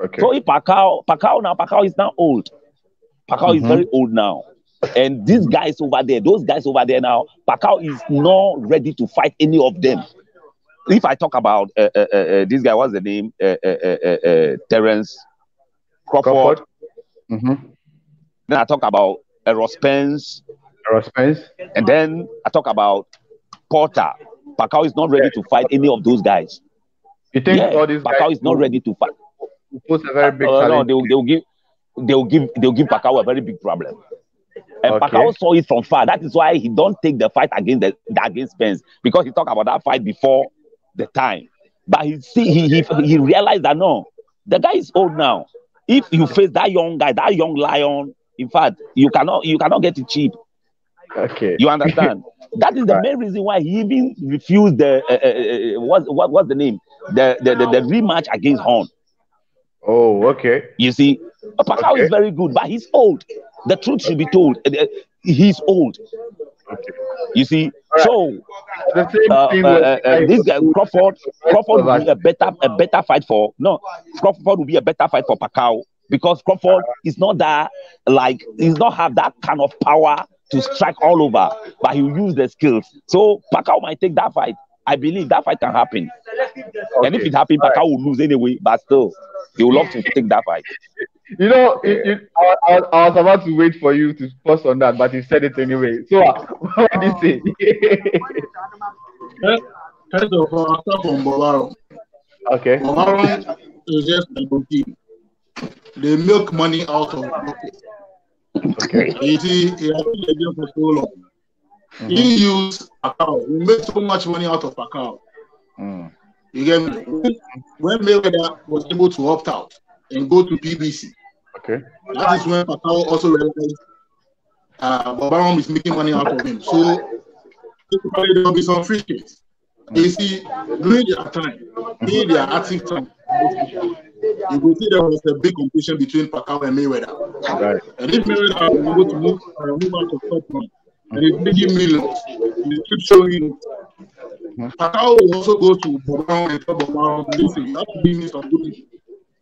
Okay. So if Pacquiao, Pacquiao now, Pacquiao is now old. Pacquiao mm-hmm. is very old now. And these guys over there, those guys over there now, Pacquiao is not ready to fight any of them. If I talk about uh, uh, uh, uh this guy, what's the name? Uh, uh, Terence Crawford. Crawford. Mm-hmm. Then I talk about Errol Spence. Errol Spence. And then I talk about Porter. Pacquiao is not ready yeah. to fight any of those guys. You think yeah, all these Pacquiao is not ready to fight. Pose a very big uh, no, they will, they will give they will give they will give Pacquiao a very big problem. And okay. Pacquiao saw it from far. That is why he don't take the fight against the, against Spence because he talked about that fight before the time. But he see he, he he realized that no, the guy is old now. If you face that young guy, that young lion, in fact, you cannot you cannot get it cheap. Okay. You understand? that is the right. main reason why he even refused the uh, uh, uh, what what what's the name the the, the, the rematch against Horn. Oh, okay. You see, Pacquiao okay. is very good, but he's old. The truth should be told. Uh, he's old. Okay. You see, right. so uh, uh, uh, this guy Crawford, Crawford will be a better a better fight for no Crawford will be a better fight for Pacquiao because Crawford is not that like he's not have that kind of power to strike all over, but he'll use the skills. So Pacquiao might take that fight. I believe that fight can happen. Okay. And if it happens, Pacquiao right. will lose anyway, but still, he will love to take that fight. You know, it, it, I, I, I, was about to wait for you to post on that, but you said it anyway. So, uh, what did you say? First of all, I'll start from Bob Arum. Okay. Bob Arum is just a boutique. They milk money out of it. Okay. He, he, he has been for so long. Mm-hmm. He used Pacquiao. We made so much money out of Pacquiao. Mm. You get me? When Mayweather was able to opt out and go to PBC, Okay. That is when Pacquiao also realized uh, Bob is making money out of him. So there will be some free hits. You see, during their time, during their active time, you will see there was a big competition between Pacquiao and Mayweather. Right. And if Mayweather was able to move, uh, move out of top one, and he's making millions, he keeps showing it. Pacquiao will also go to Bob and tell Bob Arum, listen, you have to give me some good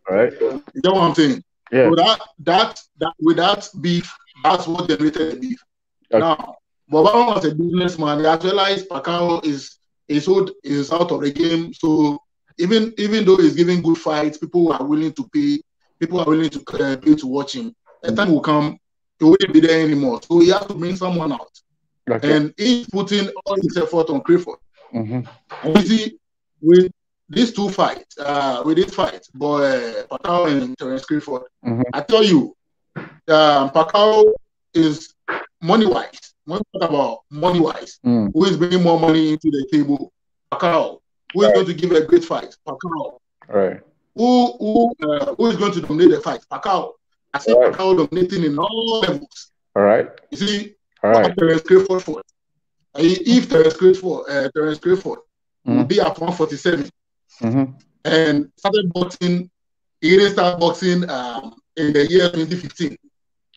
Right. You know what I'm saying? Yeah. So that that that with that beef, that's what generated the beef. Okay. Now, Bob Arum was a businessman. He has realized Pacquiao is is old, is out of the game. So even even though he's giving good fights, people are willing to pay. People are willing to uh, pay to watch him. The time will come, he won't be there anymore. So he has to bring someone out, Okay. and he's putting all his effort on hmm And you see, with these two fights, uh, with this fight, boy, Pacquiao and Terence Crawford, Mhm. I tell you, um, Pacquiao is money wise. When we talk about money wise, Mm. who is bringing more money into the table? Pacquiao. Who is going to give a great fight? Pacquiao. Right. Who who uh, who is going to dominate the fight? Pacquiao. I see Right. Pacquiao dominating in all levels. All right. You see, All right. Terence Crawford. And If Terence Crawford, uh, Terence Crawford will Mhm. be at 147 hmm and started boxing, he didn't start boxing um, in the year 2015.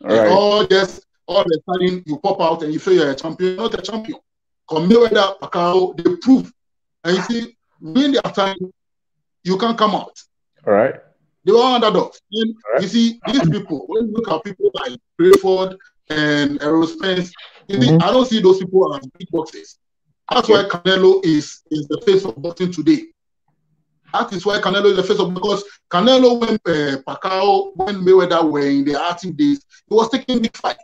All And right. all just all of a sudden you pop out and you feel you're a champion, not a champion. Come Mayweather, Pacquiao, they prove. And you see, during their time, you can't come out. All right. They were underdogs. And Alright. you see, these people, when you look at people like Crawford and Spence, you see. I don't see those people as big boxers. That's why Canelo is, is the face of boxing today. That is why Canelo is the face of because Canelo, when uh, Pacquiao, when Mayweather were in the active days, he was taking big fights.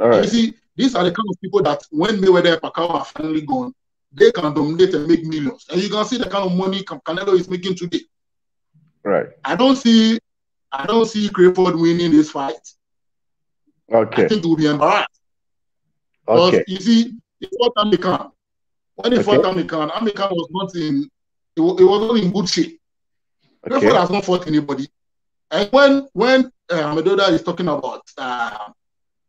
All You see, these are the kind of people that when Mayweather and Pacquiao are finally gone, they can dominate and make millions. And you can see the kind of money Canelo is making today. Right. I don't see, I don't see Crawford winning this fight. Okay. I think it will be embarrassed. Because Okay. you see, he fought American. When he Okay. fought American, American was not in, it was, it was not in good shape. Okay. has not fought anybody. And when when uh, Medoda is talking about uh,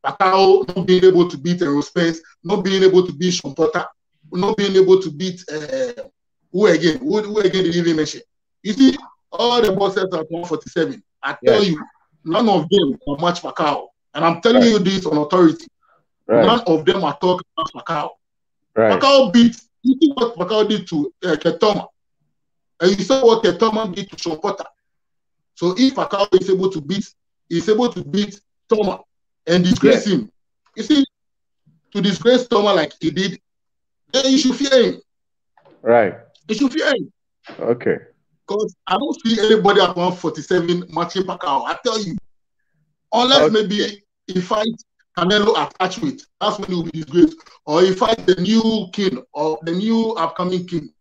not being able to beat Errol Spence, not being able to beat Sean Porter, not being able to beat uh, who again? Who, who again did he even mention? You see, all the boxers at 147. I tell Yes. you, none of them can match Pacquiao. And I'm telling Right. you this on authority. Right. None of them are talking about Pacquiao. Right. Pacquiao beat, you see what Pacquiao did to uh, Keith Thurman. And you saw what Keith Thurman did to Porter. So if Pacquiao is able to beat, is able to beat Toma and disgrace him. You see, to disgrace Toma like he did, then you should fear him. Right. You should fear him. Okay. Because I don't see anybody at 147 matching Pacquiao. I tell you. Unless Okay. maybe he fight Canelo attached with, that's when he will be disgraced. Or he fight the new king or the new upcoming king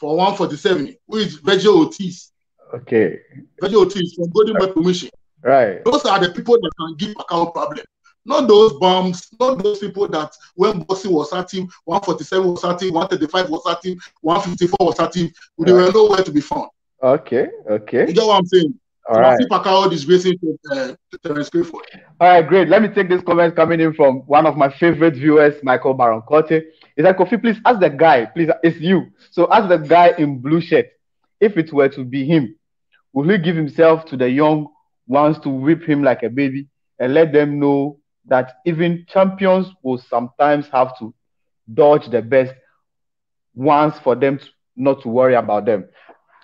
for 147, who is Vergil Ortiz. Okay. Vergil Ortiz from Golden Boy Promotion. Right. Those are the people that can give Pacquiao problem. Not those bombs, not those people that when boxing was active, 147 was active, 135 was active, 154 was active, they were nowhere to be found. Okay. Okay. You get what I'm saying? All so right. see Pacquiao disgracing Terence Crawford. All right, great. Let me take this comment coming in from one of my favorite viewers, Michael Baron Corte. He said, Kofi, please ask the guy, please, it's you. So ask the guy in blue shirt, if it were to be him, will he give himself to the young ones to whip him like a baby and let them know that even champions will sometimes have to dodge the best ones for them to, not to worry about them.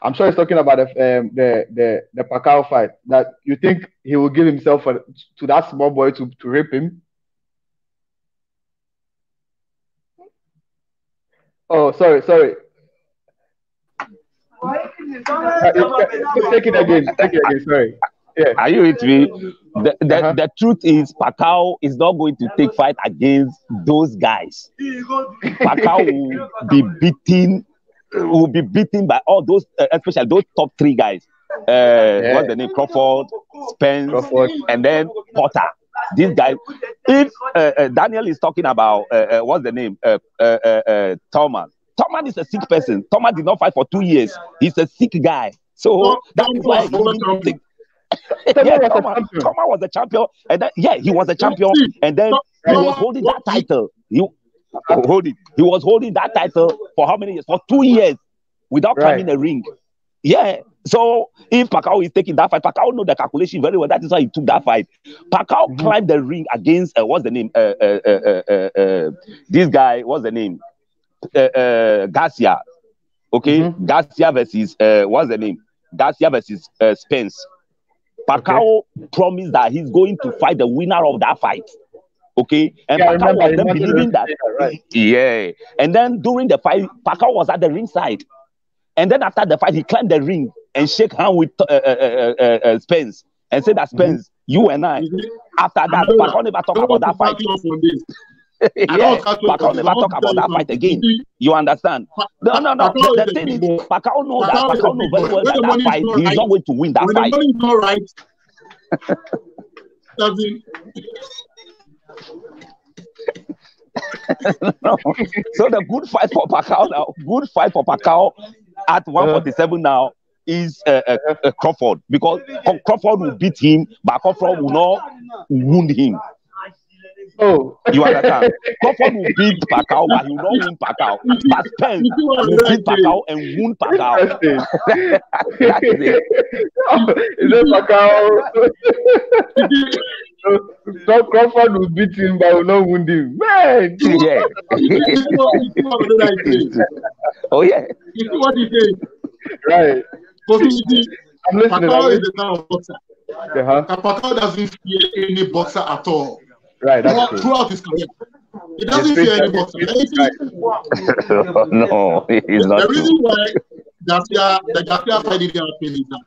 I'm sure he's talking about the um, the the the Pacquiao fight. That you think he will give himself for, to that small boy to to rape him? Oh, sorry, sorry. Take it again. Take it again. Sorry. Yeah. Are you with me? The, the, Uh-huh. the truth is, Pacquiao is not going to take fight against those guys. Pacquiao will be beaten, will be beaten by all those, uh, especially those top three guys. Uh, What's the name? Crawford, Spence, Crawford. and then Porter. These guys. If uh, uh, Daniel is talking about uh, uh, what's the name? Uh, uh, uh, uh, Thomas. Thomas is a sick person. Thomas did not fight for two years. He's a sick guy. So Tom- that Tom is why was he former didn't champion. yeah, Toma, Toma was a champion, and then yeah, he was a champion, and then he was holding that title. He hold it. He was holding that title for how many years? For two years, without Right. climbing a ring. Yeah. So if Pacquiao is taking that fight, Pacquiao know the calculation very well. That is why he took that fight. Pacquiao Mhm. climbed the ring against uh, what's the name? Uh, uh, uh, uh, uh, this guy. What's the name? Uh, uh, Garcia. Okay, Mhm. Garcia versus uh, what's the name? Garcia versus uh, Spence. Pacquiao promised that he's going to fight the winner of that fight. Okay, and Yeah, Pacquiao was he then believing that right. yeah. And then during the fight, Pacquiao was at the ringside. And then after the fight, he climbed the ring and shake hand with uh, uh, uh, uh, uh, Spence and said that Spence, you and I. After that, Pacquiao never talk about that fight. yeah, Pacquiao never talk about that fight again. You understand? No, no, no. The, the thing is, Pacquiao know that Pacquiao is a Pacquiao know very well that that fight, he's not going to win that When the fight. money is not right, No. So the good fight for Pacquiao now, good fight for Pacquiao at 147 now is uh, uh, uh, Crawford because Crawford will beat him, but Crawford will not wound him. Oh, You understand? Crawford will beat Pacquiao, but he will not win Pacquiao. But Spence You see what I'm will beat to say? Pacquiao and wound Pacquiao. Interesting. That is it. Is it Macau? so Crawford will beat him, but will not wound him. Man, Yeah. What- you see what Madoda is saying? oh yeah. You see what he's saying? right. Because you see, I'm listening. I'm Pacquiao is listening. the kind of boxer. Uh-huh. And Pacquiao doesn't fear any boxer at all. Right, that's Throughout, true. throughout his career. He doesn't fear any boxer. no, it's the not true. reason why Garcia, the Garcia fight didn't happen is that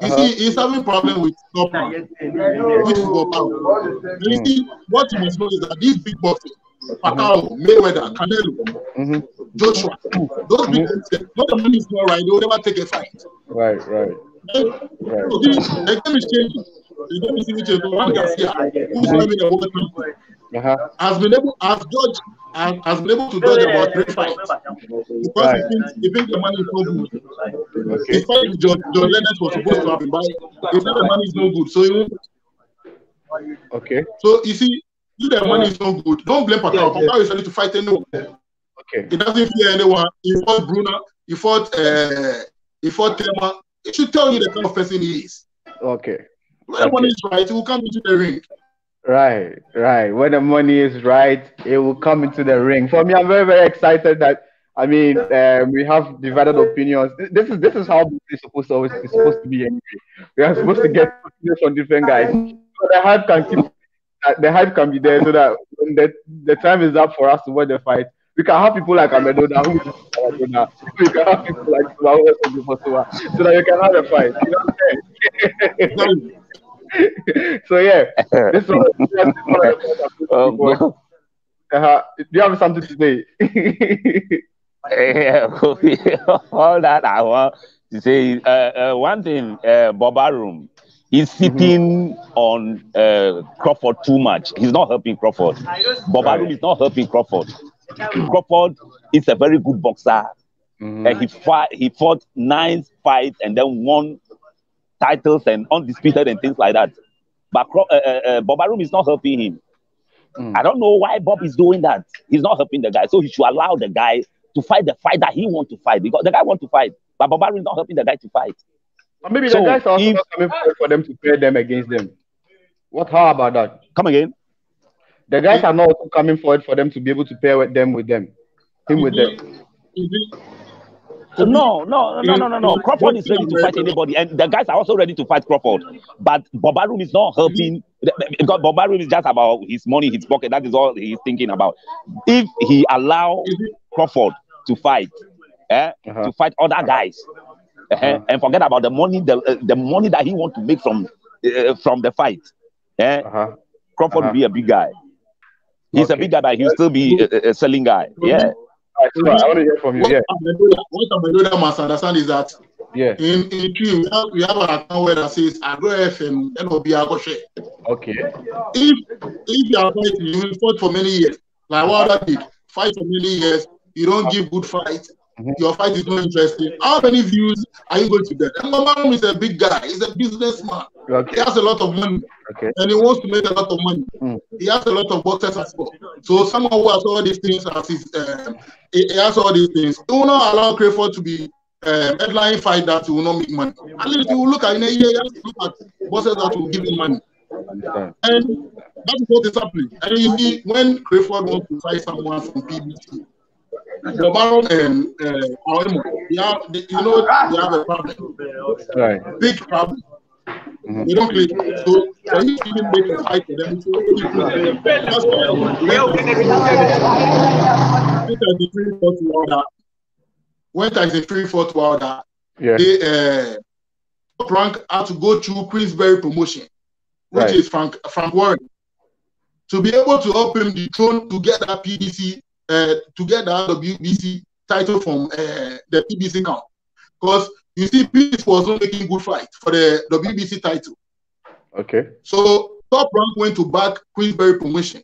you Uh-huh. see, he's having problem with top man, which is Bob Powell. You see, what you must know is that these big boxers, Pacquiao, Mayweather, Canelo, Mhm. Joshua, those big boxers, when the money is not right, they will never take a fight. Right, right. So Right. this, the game is changing. The game is changing. So Juan Garcia, who's having a world champion, Uh-huh. has been able, has judged, has, has been able to dodge about three fights because Right. he thinks, he thinks the money is no good. Okay. His fight John, John Lennon was supposed to happen, but he said the money is no good. So you, Okay. so you see, if the money is no good, don't blame Pacquiao. Pacquiao is ready to fight anyone. Okay. He doesn't fear anyone. He fought Broner. He fought. Uh, he fought Tema. It should tell you the kind of person he is. Okay. When the money is right, he will come into the ring. Right, right. When the money is right, it will come into the ring. For me, I'm very, very excited that I mean um, we have divided opinions. This- is this is how it's supposed to always it's supposed to be anyway. We are supposed to get opinions from different guys. So the hype can keep uh, the hype can be there so that when the, the time is up for us to watch the fight, we can have people like Amedoda who is Amedoda. We can have people like Sowah who is Sowah, so that we can have a fight. You know what I'm saying? so yeah, this is what, this is what Um, uh, do you have something to say? Yeah, all that I want to say. Uh, uh, one thing, uh, Bob Arum, he's sitting on uh, Crawford too much. He's not helping Crawford. Bob Arum is not helping Crawford. Crawford is a very good boxer. Mhm. And he fought, he fought nine fights and then won titles and undisputed and things like that. But Craw- uh, uh, uh, Bob Arum is not helping him. Mm. I don't know why Bob is doing that. He's not helping the guy. So he should allow the guy to fight the fight that he wants to fight because the guy wants to fight. But Bob Arum is not helping the guy to fight. Or maybe So, the guys are also if- not coming forward for them to pair them against them. What? How about that? Come again? The guys are not also coming forward for them to be able to pair with them with them, him with them. Is it- No, no, no, no, no, no. Crawford is ready to fight anybody, and the guys are also ready to fight Crawford. But Bob Arum is not helping because Bob Arum is just about his money, his pocket. That is all he's thinking about. If he allow Crawford to fight, eh, Uh-huh. to fight other guys, eh, Uh-huh. and forget about the money, the uh, the money that he want to make from uh, from the fight, eh, Uh-huh. Crawford Uh-huh. will be a big guy. He's a big guy, but he'll still be a, a selling guy. Yeah. All right, so I want to hear from you. What Yeah, what Amedoda must understand is that yeah. in in Twi, we have, we an account where that says Agro FM NOB Agoshe. Okay. If if you are fighting, you will fight for many years. Like what I did, fight for many years. You don't give good fight. Mm-hmm. your fight is not interesting, how many views are you going to get? And Mamarum is a big guy, he's a businessman. Okay. He has a lot of money. Okay. And he wants to make a lot of money. Mm. He has a lot of boxers as well. So someone who has all these things as his um, he has all these things. He will not allow Crawford to be um, headline fight that will not make money. At least he will look at in a year, he has to look at boxers that will give him money. And that is what is happening. And you see, when Crawford wants to fight someone from PBC, the Baron and uh, they have, they, you know, they have a problem. Right. Big problem. Mm-hmm. They don't click. So can you even make a fight for them? So that's why when there is a free fought Wilder, yeah. they uh, Frank had to go through Queensberry promotion which right. is Frank Frank Warren, to be able to help him dethrone to get that PBC uh, to get that WBC title from uh, the PBC count. Because you see, Peace was not making good fight for the WBC title. Okay. So Top Rank went to back Queensberry promotion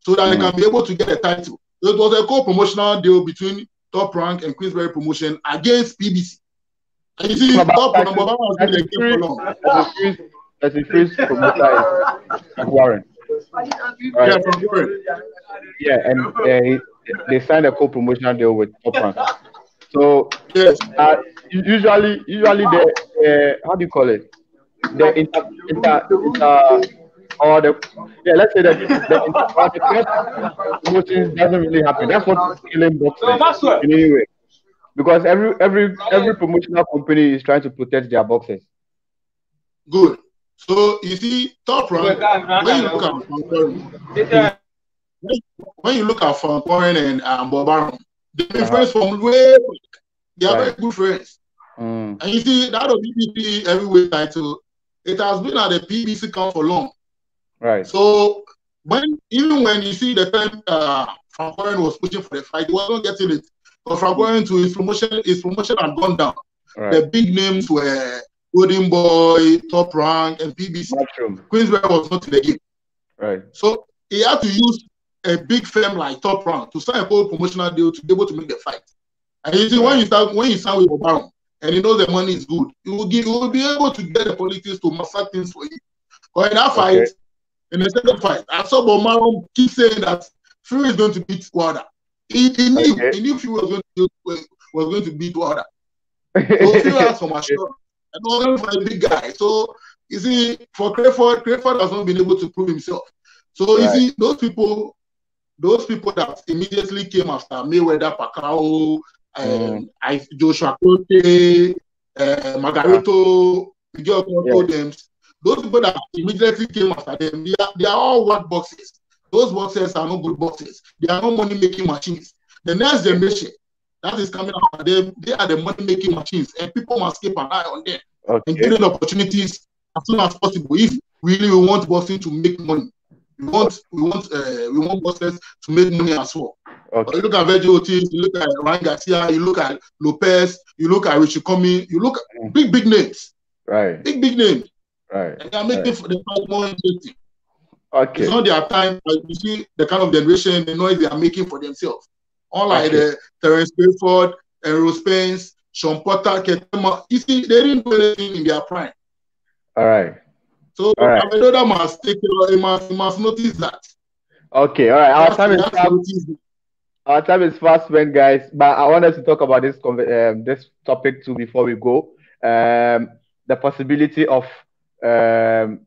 so that mm. they can be able to get a title. It was a co-promotional deal between Top Rank and Queensberry promotion against PBC. And you see, Top Rank was been a game for long as a first promoter is Warren. Right. Yeah. Yeah, and uh, they signed a co-promotional deal with Top Rank. So uh, usually, usually the uh, how do you call it? The inter, inter, inter or the yeah, let's say that the, the, promotion doesn't really happen. That's what's killing boxers in any way. Because every every every promotional company is trying to protect their boxers. Good. So you see, top rank, when you look at Frank when you look at Frank Warren and um, Bob Arum, they've been uh-huh. friends from way back. They are right. very good friends. Mm. And you see, that of PBC heavyweight title, it has been at the PBC count for long. Right. So when even when you see the time uh, Frank Warren was pushing for the fight, he was not getting it. But Frank Warren to his promotion, his promotion had gone down. Right. The big names were Golden Boy, Top Rank, and PBC. Queensberry was not in the game. Right. So he had to use a big firm like Top Rank to sign a whole promotional deal to be able to make the fight. And you see, when you start when you sign with Obama and you know the money is good, you will give you will be able to get the politics to massage things for you. But in that fight, okay. in the second fight, I saw Obama keep saying that Fury is going to beat Wilder. He, he knew okay. he knew Fury was going to was going to beat Wilder. So Fury asked for my all for a big guy. So you see, for Crawford, Crawford has not been able to prove himself. So right. you see, those people, those people that immediately came after Mayweather, Pacquiao, um, mm. Joshua Clottey, uh, Margarito, Miguel Cotto, yeah. them, those people that immediately came after them, they are, they are all what boxes. Those boxes are not good boxes. They are not money making machines. The next generation, that is coming out of them. They are the money making machines, and people must keep an eye on them okay. and them opportunities as soon as possible. If really we want boxing to make money, we want we want uh, we want boxers to make money as well. Okay. You look at Vergil Ortiz, you look at Ryan Garcia, you look at Lopez, you look at Richie Comey, you look at mm. big big names. Right. Big big names. Right. And they are making right. the fight more interesting. Okay. It's not their time. But you see the kind of generation, the noise they are making for themselves. Unlike okay. the Terence Crawford, Errol Spence, Sean Porter, Keith Thurman, you see, they didn't do anything in their prime. All right. So all right. Amedoda must take it, he must, he must notice that. Okay, all right. Our time is fast. Our time is fast spent, guys. But I wanted to talk about this um, this topic too before we go. Um, the possibility of um,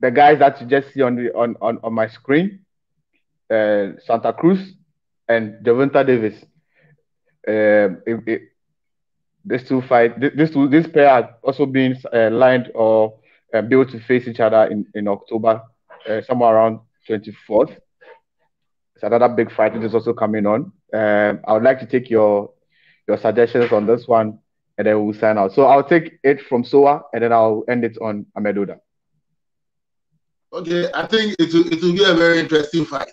the guys that you just see on the on, on, on my screen uh, Santa Cruz and Gervonta Davis. Um, it, it, these two fight, this two, this pair are also being uh, lined or uh, built to face each other in in October, uh, somewhere around 24th. It's another big fight which is also coming on. Um, I would like to take your your suggestions on this one, and then we'll sign out. So I'll take it from Sowah, and then I'll end it on Amedoda. Okay, I think it will, it will be a very interesting fight.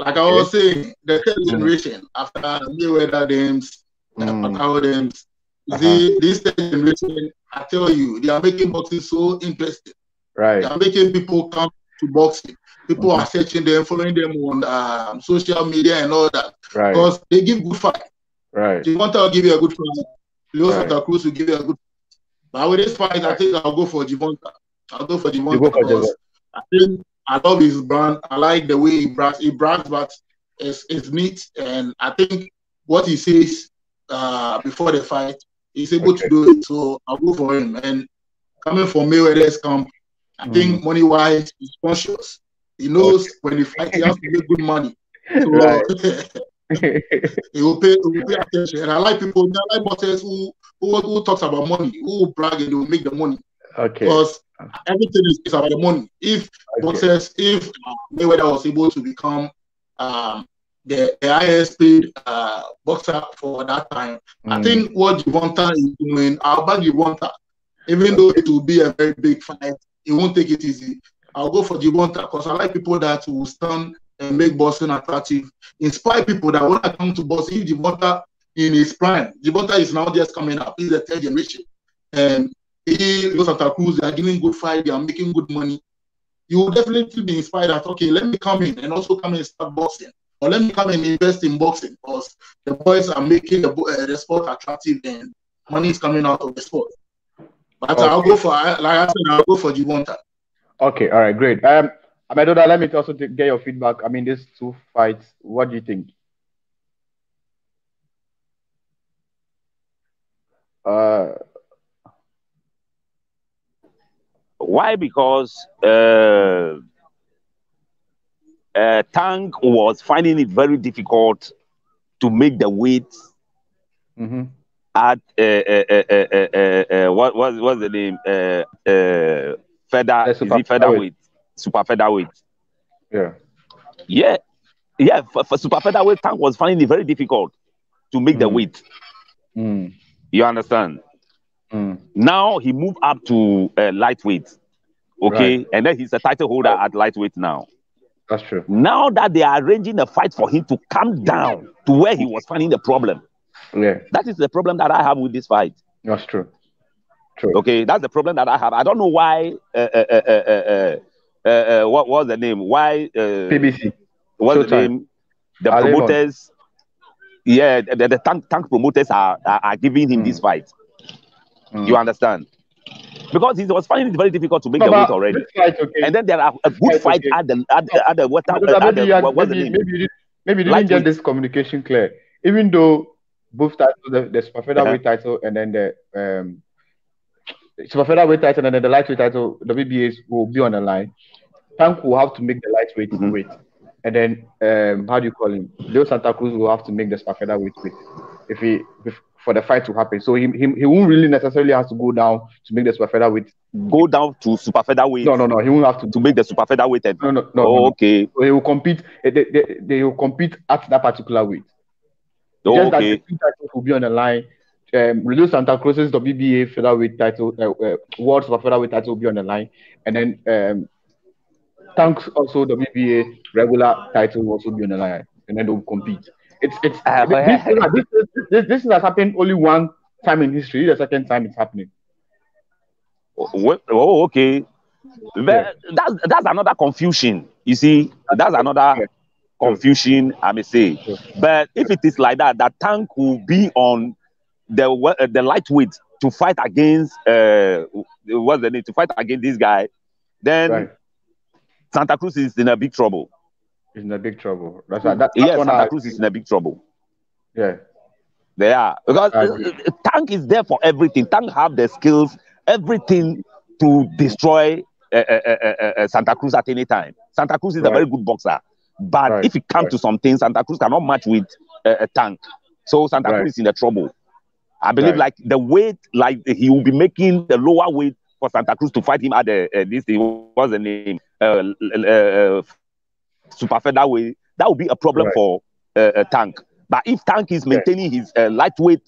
Like I was saying, the third generation after Mayweather uh, mm. Pacquiao you uh-huh. see, this third generation, I tell you, they are making boxing so interesting. Right. They are making people come to boxing. People mm-hmm. are searching them, following them on um, social media and all that. Right. because they give good fight. Right. Gervonta will give you a good fight. Leo Right. Santa Cruz will give you a good fight. But with this fight, I think I'll go for Gervonta. I'll go for Gervonta You go for because I think I love his brand. I like the way he brags. He brags, but it's, it's neat. And I think what he says uh, before the fight, he's able Okay. to do it. So I'll go for him. And coming from Mayweather's camp, I Mm. think money wise, he's conscious. He knows when he fights, he has to make good money. So Right. he will pay, he will pay attention. And I like people, I like boxers who, who who talks about money, who brag and they will make the money okay. because everything is, is about the money. If Okay. boxers, if uh, Mayweather was able to become um, the, the highest paid uh, boxer for that time, I Mm. think what Gervonta is doing, I'll back Gervonta, even though it will be a very big fight, he won't take it easy. I'll go for Gervonta because I like people that will stand and make boxing attractive, inspire people that want to come to boxing. If Gervonta in his prime, Gervonta is now just coming up. He's the third generation, and he, Los Santa Cruz, they are giving good fight, they are making good money. You will definitely be inspired that okay, let me come in and also come and start boxing, or let me come and invest in boxing because the boys are making the, uh, the sport attractive and money is coming out of the sport. But I'll go for like I said, I'll go for Gervonta. Okay, all right, great. Um, Amedoda, let me also get your feedback. I mean, these two fights, what do you think? Uh, Why? Because uh, uh, Tank was finding it very difficult to make the weight mhm. at uh, uh, uh, uh, what was what's the name? Uh, uh, feather, The is super it featherweight? Super featherweight. Yeah. Yeah, yeah. For, for super featherweight, Tank was finding it very difficult to make the Mm. weight. Mm, You understand? mm, Now he moved up to uh, lightweight. Okay, and then he's a title holder at lightweight now. that's true. Now that they are arranging a fight for him to come down to where he was finding the problem, Yeah, that is the problem that I have with this fight. that's true. True. Okay, that's the problem that I have. I don't know why. Uh, uh, uh, uh, uh, uh, uh, what was the name? Why? Uh, PBC. what's the name? The Are promoters. Yeah, the, the tank, tank promoters are, are, are giving him Mm. this fight. Mm. You understand? Because he was finding it very difficult to make the weight already. fight, okay. And then there are a good Fight, fight okay. at the at the at the what Amedoda, at maybe, the, had- what, what's the maybe, name? maybe you, did, maybe you didn't Lightweight. get this communication clear. Even though both titles, the, the super featherweight title and then the um, super featherweight title and then the lightweight title, the WBAs will be on the line. Tank will have to make the lightweight Mhm. weight, and then um, how do you call him? Leo Santa Cruz will have to make the super featherweight weight if he if, for the fight to happen. So he, he he won't really necessarily have to go down to make the super featherweight. Go down to super featherweight No, no, no. He won't have to. to make the super featherweight. And, No, no, no. oh, no, okay. So he will compete. They, they, they, they will compete at that particular weight. Oh, Just that the okay. two titles will be on the line. Um, Leo Santa Cruz's WBA featherweight title, uh, uh, World Super Featherweight title will be on the line, and then um, Tank's also WBA regular title will also be on the line, and then they'll compete. It's it's Uh, this, this, this, this, this has happened only one time in history. The second time it's happening. Oh, oh, okay. But that's that's another confusion. You see, that's another confusion. I may say. But if it is like that, that tank will be on the uh, the lightweight to fight against uh what's the name to fight against this guy, then Right. Santa Cruz is in a big trouble. It's in a big trouble. That's that, that's yes, Santa I- Cruz is in a big trouble. yeah. They are because uh, uh, Tank is there for everything. Tank have the skills, everything to destroy uh, uh, uh, uh, Santa Cruz at any time. Santa Cruz is a very good boxer, but Right, if it comes right. to some things, Santa Cruz cannot match with uh, a Tank. So Santa Right. Cruz is in the trouble. I believe Right. like the weight, like he will be making the lower weight for Santa Cruz to fight him at the uh, this thing. What's the name? Uh, uh, uh, super. That would be a problem Right. for uh, a Tank. But if Tank is maintaining his uh, lightweight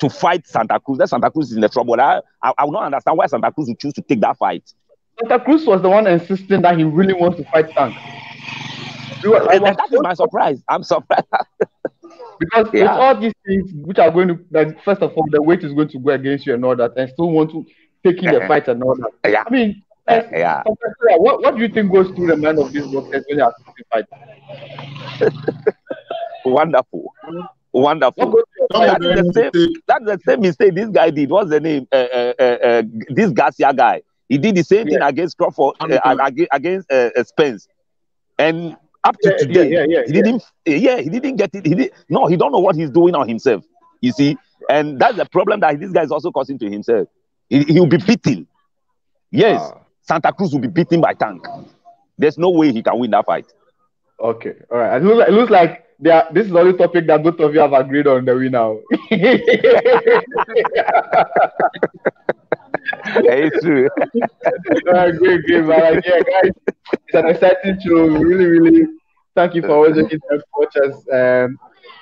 to fight Santa Cruz, then Santa Cruz is in the trouble. I, I, I will not understand why Santa Cruz would choose to take that fight. Santa Cruz was the one insisting that he really wants to fight Tank. Were- And was that is my surprise. I'm surprised. Because Yeah. with all these things which are going to, like, first of all, the weight is going to go against you and all that, and still want to take in the Uh-huh. fight and all that. Yeah. I mean, Uh, yeah. what, what do you think goes through the mind of these boxers when they are taking fight? Wonderful. Wonderful. That's the, same, that's the same mistake this guy did. What's the name? Uh, uh, uh, uh this Garcia guy. He did the same yeah. thing against Crawford, uh, against uh, Spence. And up to yeah, today, yeah, yeah, he didn't. Yeah, he didn't get it. He did. No, he don't know what he's doing on himself. You see, and that's the problem that this guy is also causing to himself. He, will be beaten. Yes, ah. Santa Cruz will be beaten by tank. There's no way he can win that fight. Okay, all right. It looks like, it looks like are, this is the only topic that both of you have agreed on the win now. it's true. uh, great, great, man. yeah, guys, it's an exciting show. Really, really, thank you for always making time to watch us. Um,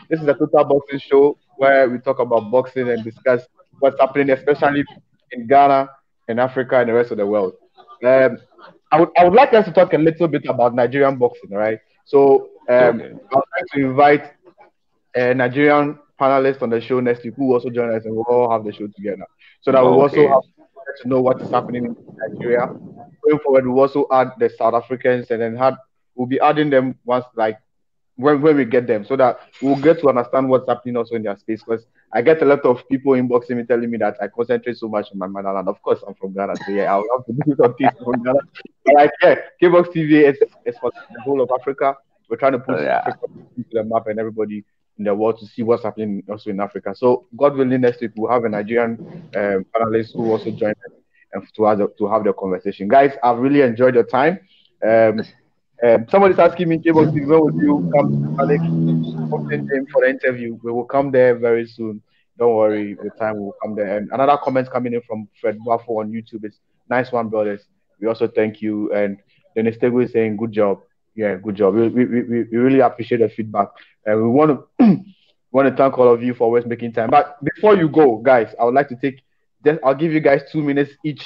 this is a total boxing show where we talk about boxing and discuss what's happening, especially in Ghana, in Africa, and the rest of the world. Um, I would, I would like us to talk a little bit about Nigerian boxing, right? So um, okay. I would like to invite a Nigerian panelist on the show next week who also join us and we'll all have the show together. So that we'll also have to know what is happening in Nigeria. Going forward, we'll also add the South Africans and then have, we'll be adding them once like when, when we get them so that we'll get to understand what's happening also in their space because I get a lot of people inboxing me telling me that I concentrate so much on my motherland. Of course, I'm from Ghana, so yeah, I'll have to do something from Ghana. But like, yeah, Kbox TV is, is for the whole of Africa. We're trying to put oh, yeah. Into the map and everybody in the world to see what's happening also in Africa. So, God willing, next week we'll have a Nigerian um, panelist who also join us and to have the, to have the conversation. Guys, I've really enjoyed your time. Um, um, somebody's asking me, Kbox, when will you come to Alex for the interview? We will come there very soon. Don't worry, the time will come there. And another comment coming in from Fred Waffle on YouTube is nice one, brothers. We also thank you. And Dennis Tego is saying, good job. Yeah, good job. We, we, we, we really appreciate the feedback. And we want to want to thank all of you for always making time. But before you go, guys, I would like to take just I'll give you guys two minutes each,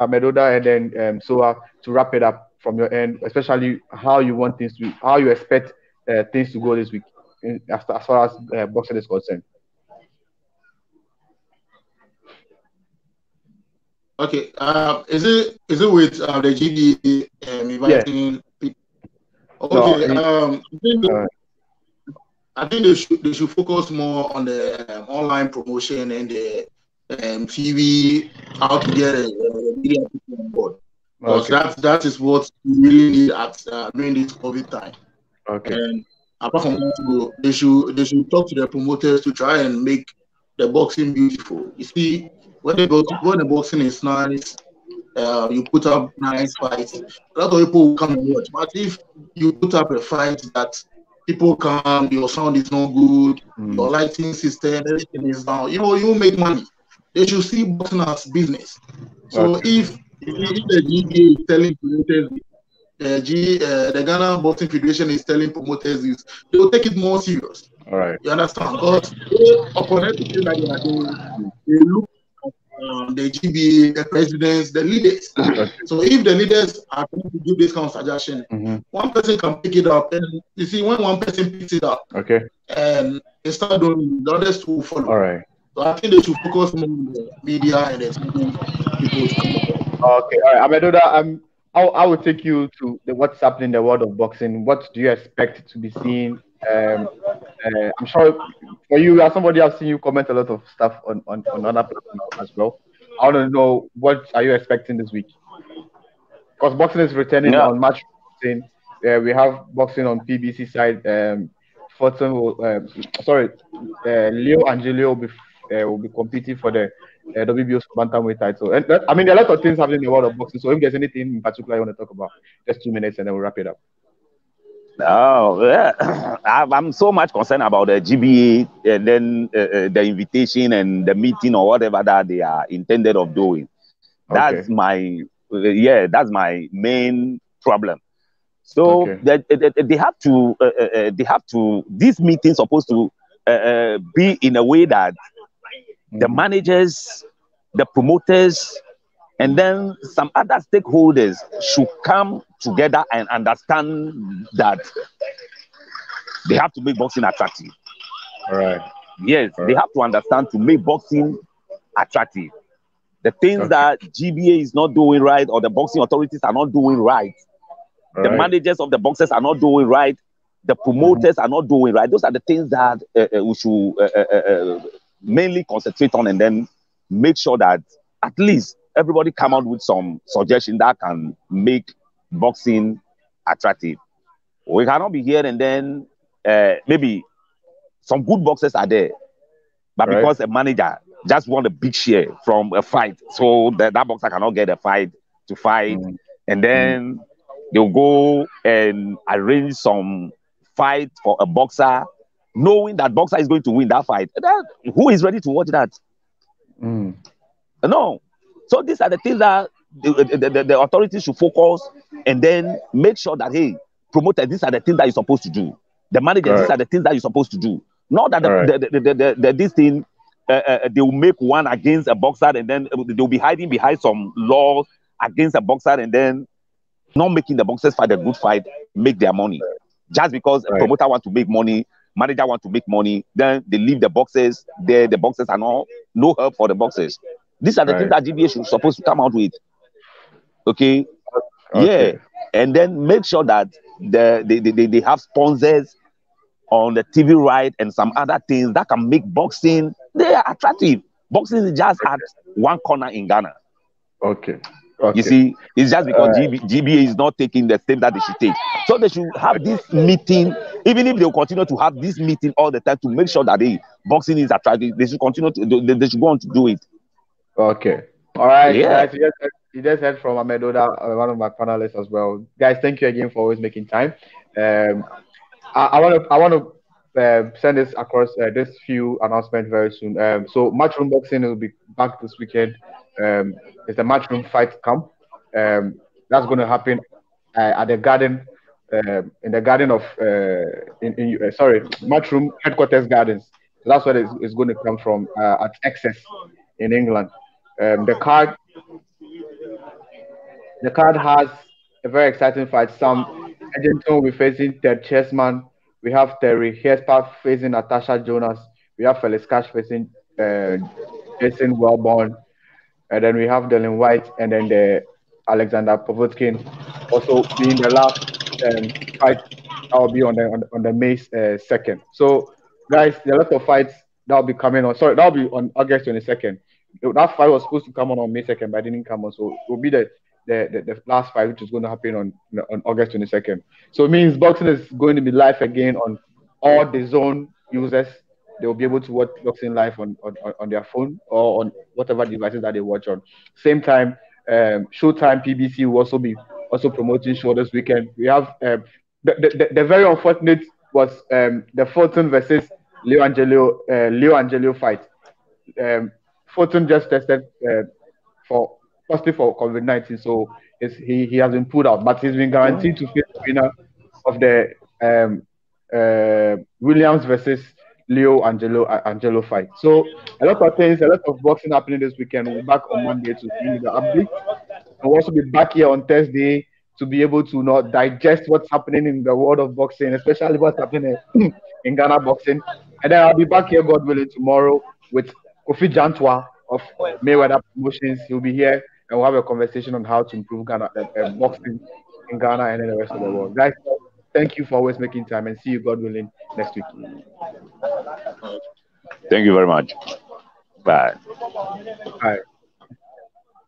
Amedoda and then um, Sowah to wrap it up from your end, especially how you want things to, how you expect uh, things to go this week, in, as, as far as uh, boxing is concerned. Okay, uh, is it is it with uh, the GD um, inviting yeah. people? Okay, no, um, I think, uh, I think they should they should focus more on the um, online promotion and the um, TV, how to get a, a media on board. Because okay. that that is what we really need at uh, during this COVID time. Okay. And apart from that, they should they should talk to their promoters to try and make the boxing beautiful. You see, when the when the boxing is nice, uh, you put up nice fights. A lot of people will come and watch. But if you put up a fight that people come, your sound is not good, mm. your lighting system, everything is down, you know, you make money. They should see boxing as business. So okay. if if the GBA is telling promoters, uh, G, uh, the Ghana Boxing Federation is telling promoters this, they will take it more serious. All right. You understand? Because opponents that they are doing, they look um, the GBA, the presidents, the leaders. so if the leaders are going to give this kind of suggestion, mm-hmm. one person can pick it up. And you see, when one person picks it up, okay, and they start doing, the others will follow. All right. So I think they should focus more on the media and the people. Okay, all right. Amedoda, um, I, I will take you to the, what's happening in the world of boxing. What do you expect to be seen? Um, uh, I'm sure for you, as somebody I've seen you comment a lot of stuff on, on, on other platforms as well. I want to know what are you expecting this week? Because boxing is returning yeah. on March 15. Uh, we have boxing on PBC side. Um, Fulton will, uh, sorry, uh, Leo Angelio will be, uh, will be competing for the uh, WBO's bantamweight title. And that, I mean, there are a lot of things happening in the world of boxing. So if there's anything in particular you want to talk about, just two minutes and then we'll wrap it up. Oh, yeah. I'm so much concerned about the GBA and then uh, uh, the invitation and the meeting or whatever that they are intended of doing. That's okay. my, uh, yeah, that's my main problem. So okay. they, they, they, have to, uh, uh, they have to, this meeting supposed to be in a way that the managers, the promoters, and then some other stakeholders should come together and understand that they have to make boxing attractive. All right. Yes, All right. they have to understand to make boxing attractive. The things okay. that GBA is not doing right or the boxing authorities are not doing right, All the right. managers of the boxers are not doing right, the promoters are not doing right. Those are the things that uh, uh, we should uh, uh, uh, mainly concentrate on, and then make sure that at least everybody come out with some suggestion that can make boxing attractive. We cannot be here and then uh, maybe some good boxers are there, but right. because a manager just want a big share from a fight, so that, that boxer cannot get a fight to fight, mm. and then mm. they'll go and arrange some fight for a boxer, knowing that boxer is going to win that fight. That, who is ready to watch that? Mm. No. So these are the things that the, the, the, the, authorities should focus and then make sure that hey, promoters, these are the things that you're supposed to do. The manager, right. these are the things that you're supposed to do. Not that the, right. the, the, the, the, this thing uh, uh, they will make one against a boxer and then they'll be hiding behind some laws against a boxer and then not making the boxers fight a good fight, make their money. Just because right. a promoter want to make money, manager want to make money, then they leave the boxes there. The boxes are not no help for the boxes. These are the right. things that GBA should supposed to come out with. Okay? okay. Yeah. And then make sure that the, they, they, they have sponsors on the TV right and some other things that can make boxing they are attractive. Boxing is just at one corner in Ghana. Okay. Okay. You see, it's just because uh, GB, GBA is not taking the step that they should take. So they should have this meeting, even if they continue to have this meeting all the time to make sure that they boxing is attractive. They should continue to they, they should go on to do it. Okay. All right. Yeah. Guys, you, just heard, you just heard from Amedoda, uh, one of my panelists as well. Guys, thank you again for always making time. Um, I want to I want to uh, send this across uh, this few announcements very soon. Um, so Matchroom Boxing will be back this weekend. Um, it's a Matchroom fight camp. Um, that's going to happen uh, at the garden, uh, in the garden of, uh, in, in uh, sorry, Matchroom headquarters gardens. That's where it's, it's going to come from at Essex in England. Um, the card, the card has a very exciting fight. Sam Eggington will be facing Ted Cheeseman we have Terri Harper facing Natasha Jonas. We have Felix Cash facing uh, Jason Welborn. And then we have Dillian Whyte and then the Alexander Povetkin also being the last um, fight that will be on the on, on the May uh, 2nd. So, guys, there are a lot of fights that will be coming on. Sorry, that will be on August 22nd. That fight was supposed to come on on May 2nd, but didn't come on. So, it will be the the, the, the, last fight, which is going to happen on on August 22nd. So it means boxing is going to be live again on all DAZN users. They will be able to watch boxing live on, on, on their phone or on whatever devices that they watch on. Same time, um, Showtime PBC will also be also promoting show this weekend. We have um, the, the, the very unfortunate was um, the Fulton versus Leo Angelio uh, Leo Angelio fight. Um, Fulton just tested uh, for positive for COVID 19, so he, he has been pulled out, but he's been guaranteed to face the winner of the um, uh, Williams versus Leo Angelo uh, Angelo fight. So a lot of things, a lot of boxing happening this weekend. We'll be back on Monday to see the update. We'll also be back here on Thursday to be able to not digest what's happening in the world of boxing, especially what's happening in Ghana boxing. And then I'll be back here, God willing, tomorrow with Kofi Jantwa of Mayweather Promotions. He'll be here and we'll have a conversation on how to improve Ghana uh, uh, boxing in Ghana and in the rest of the world. Guys, thank you for always making time and see you, God willing, next week. Thank you very much. Bye. Bye.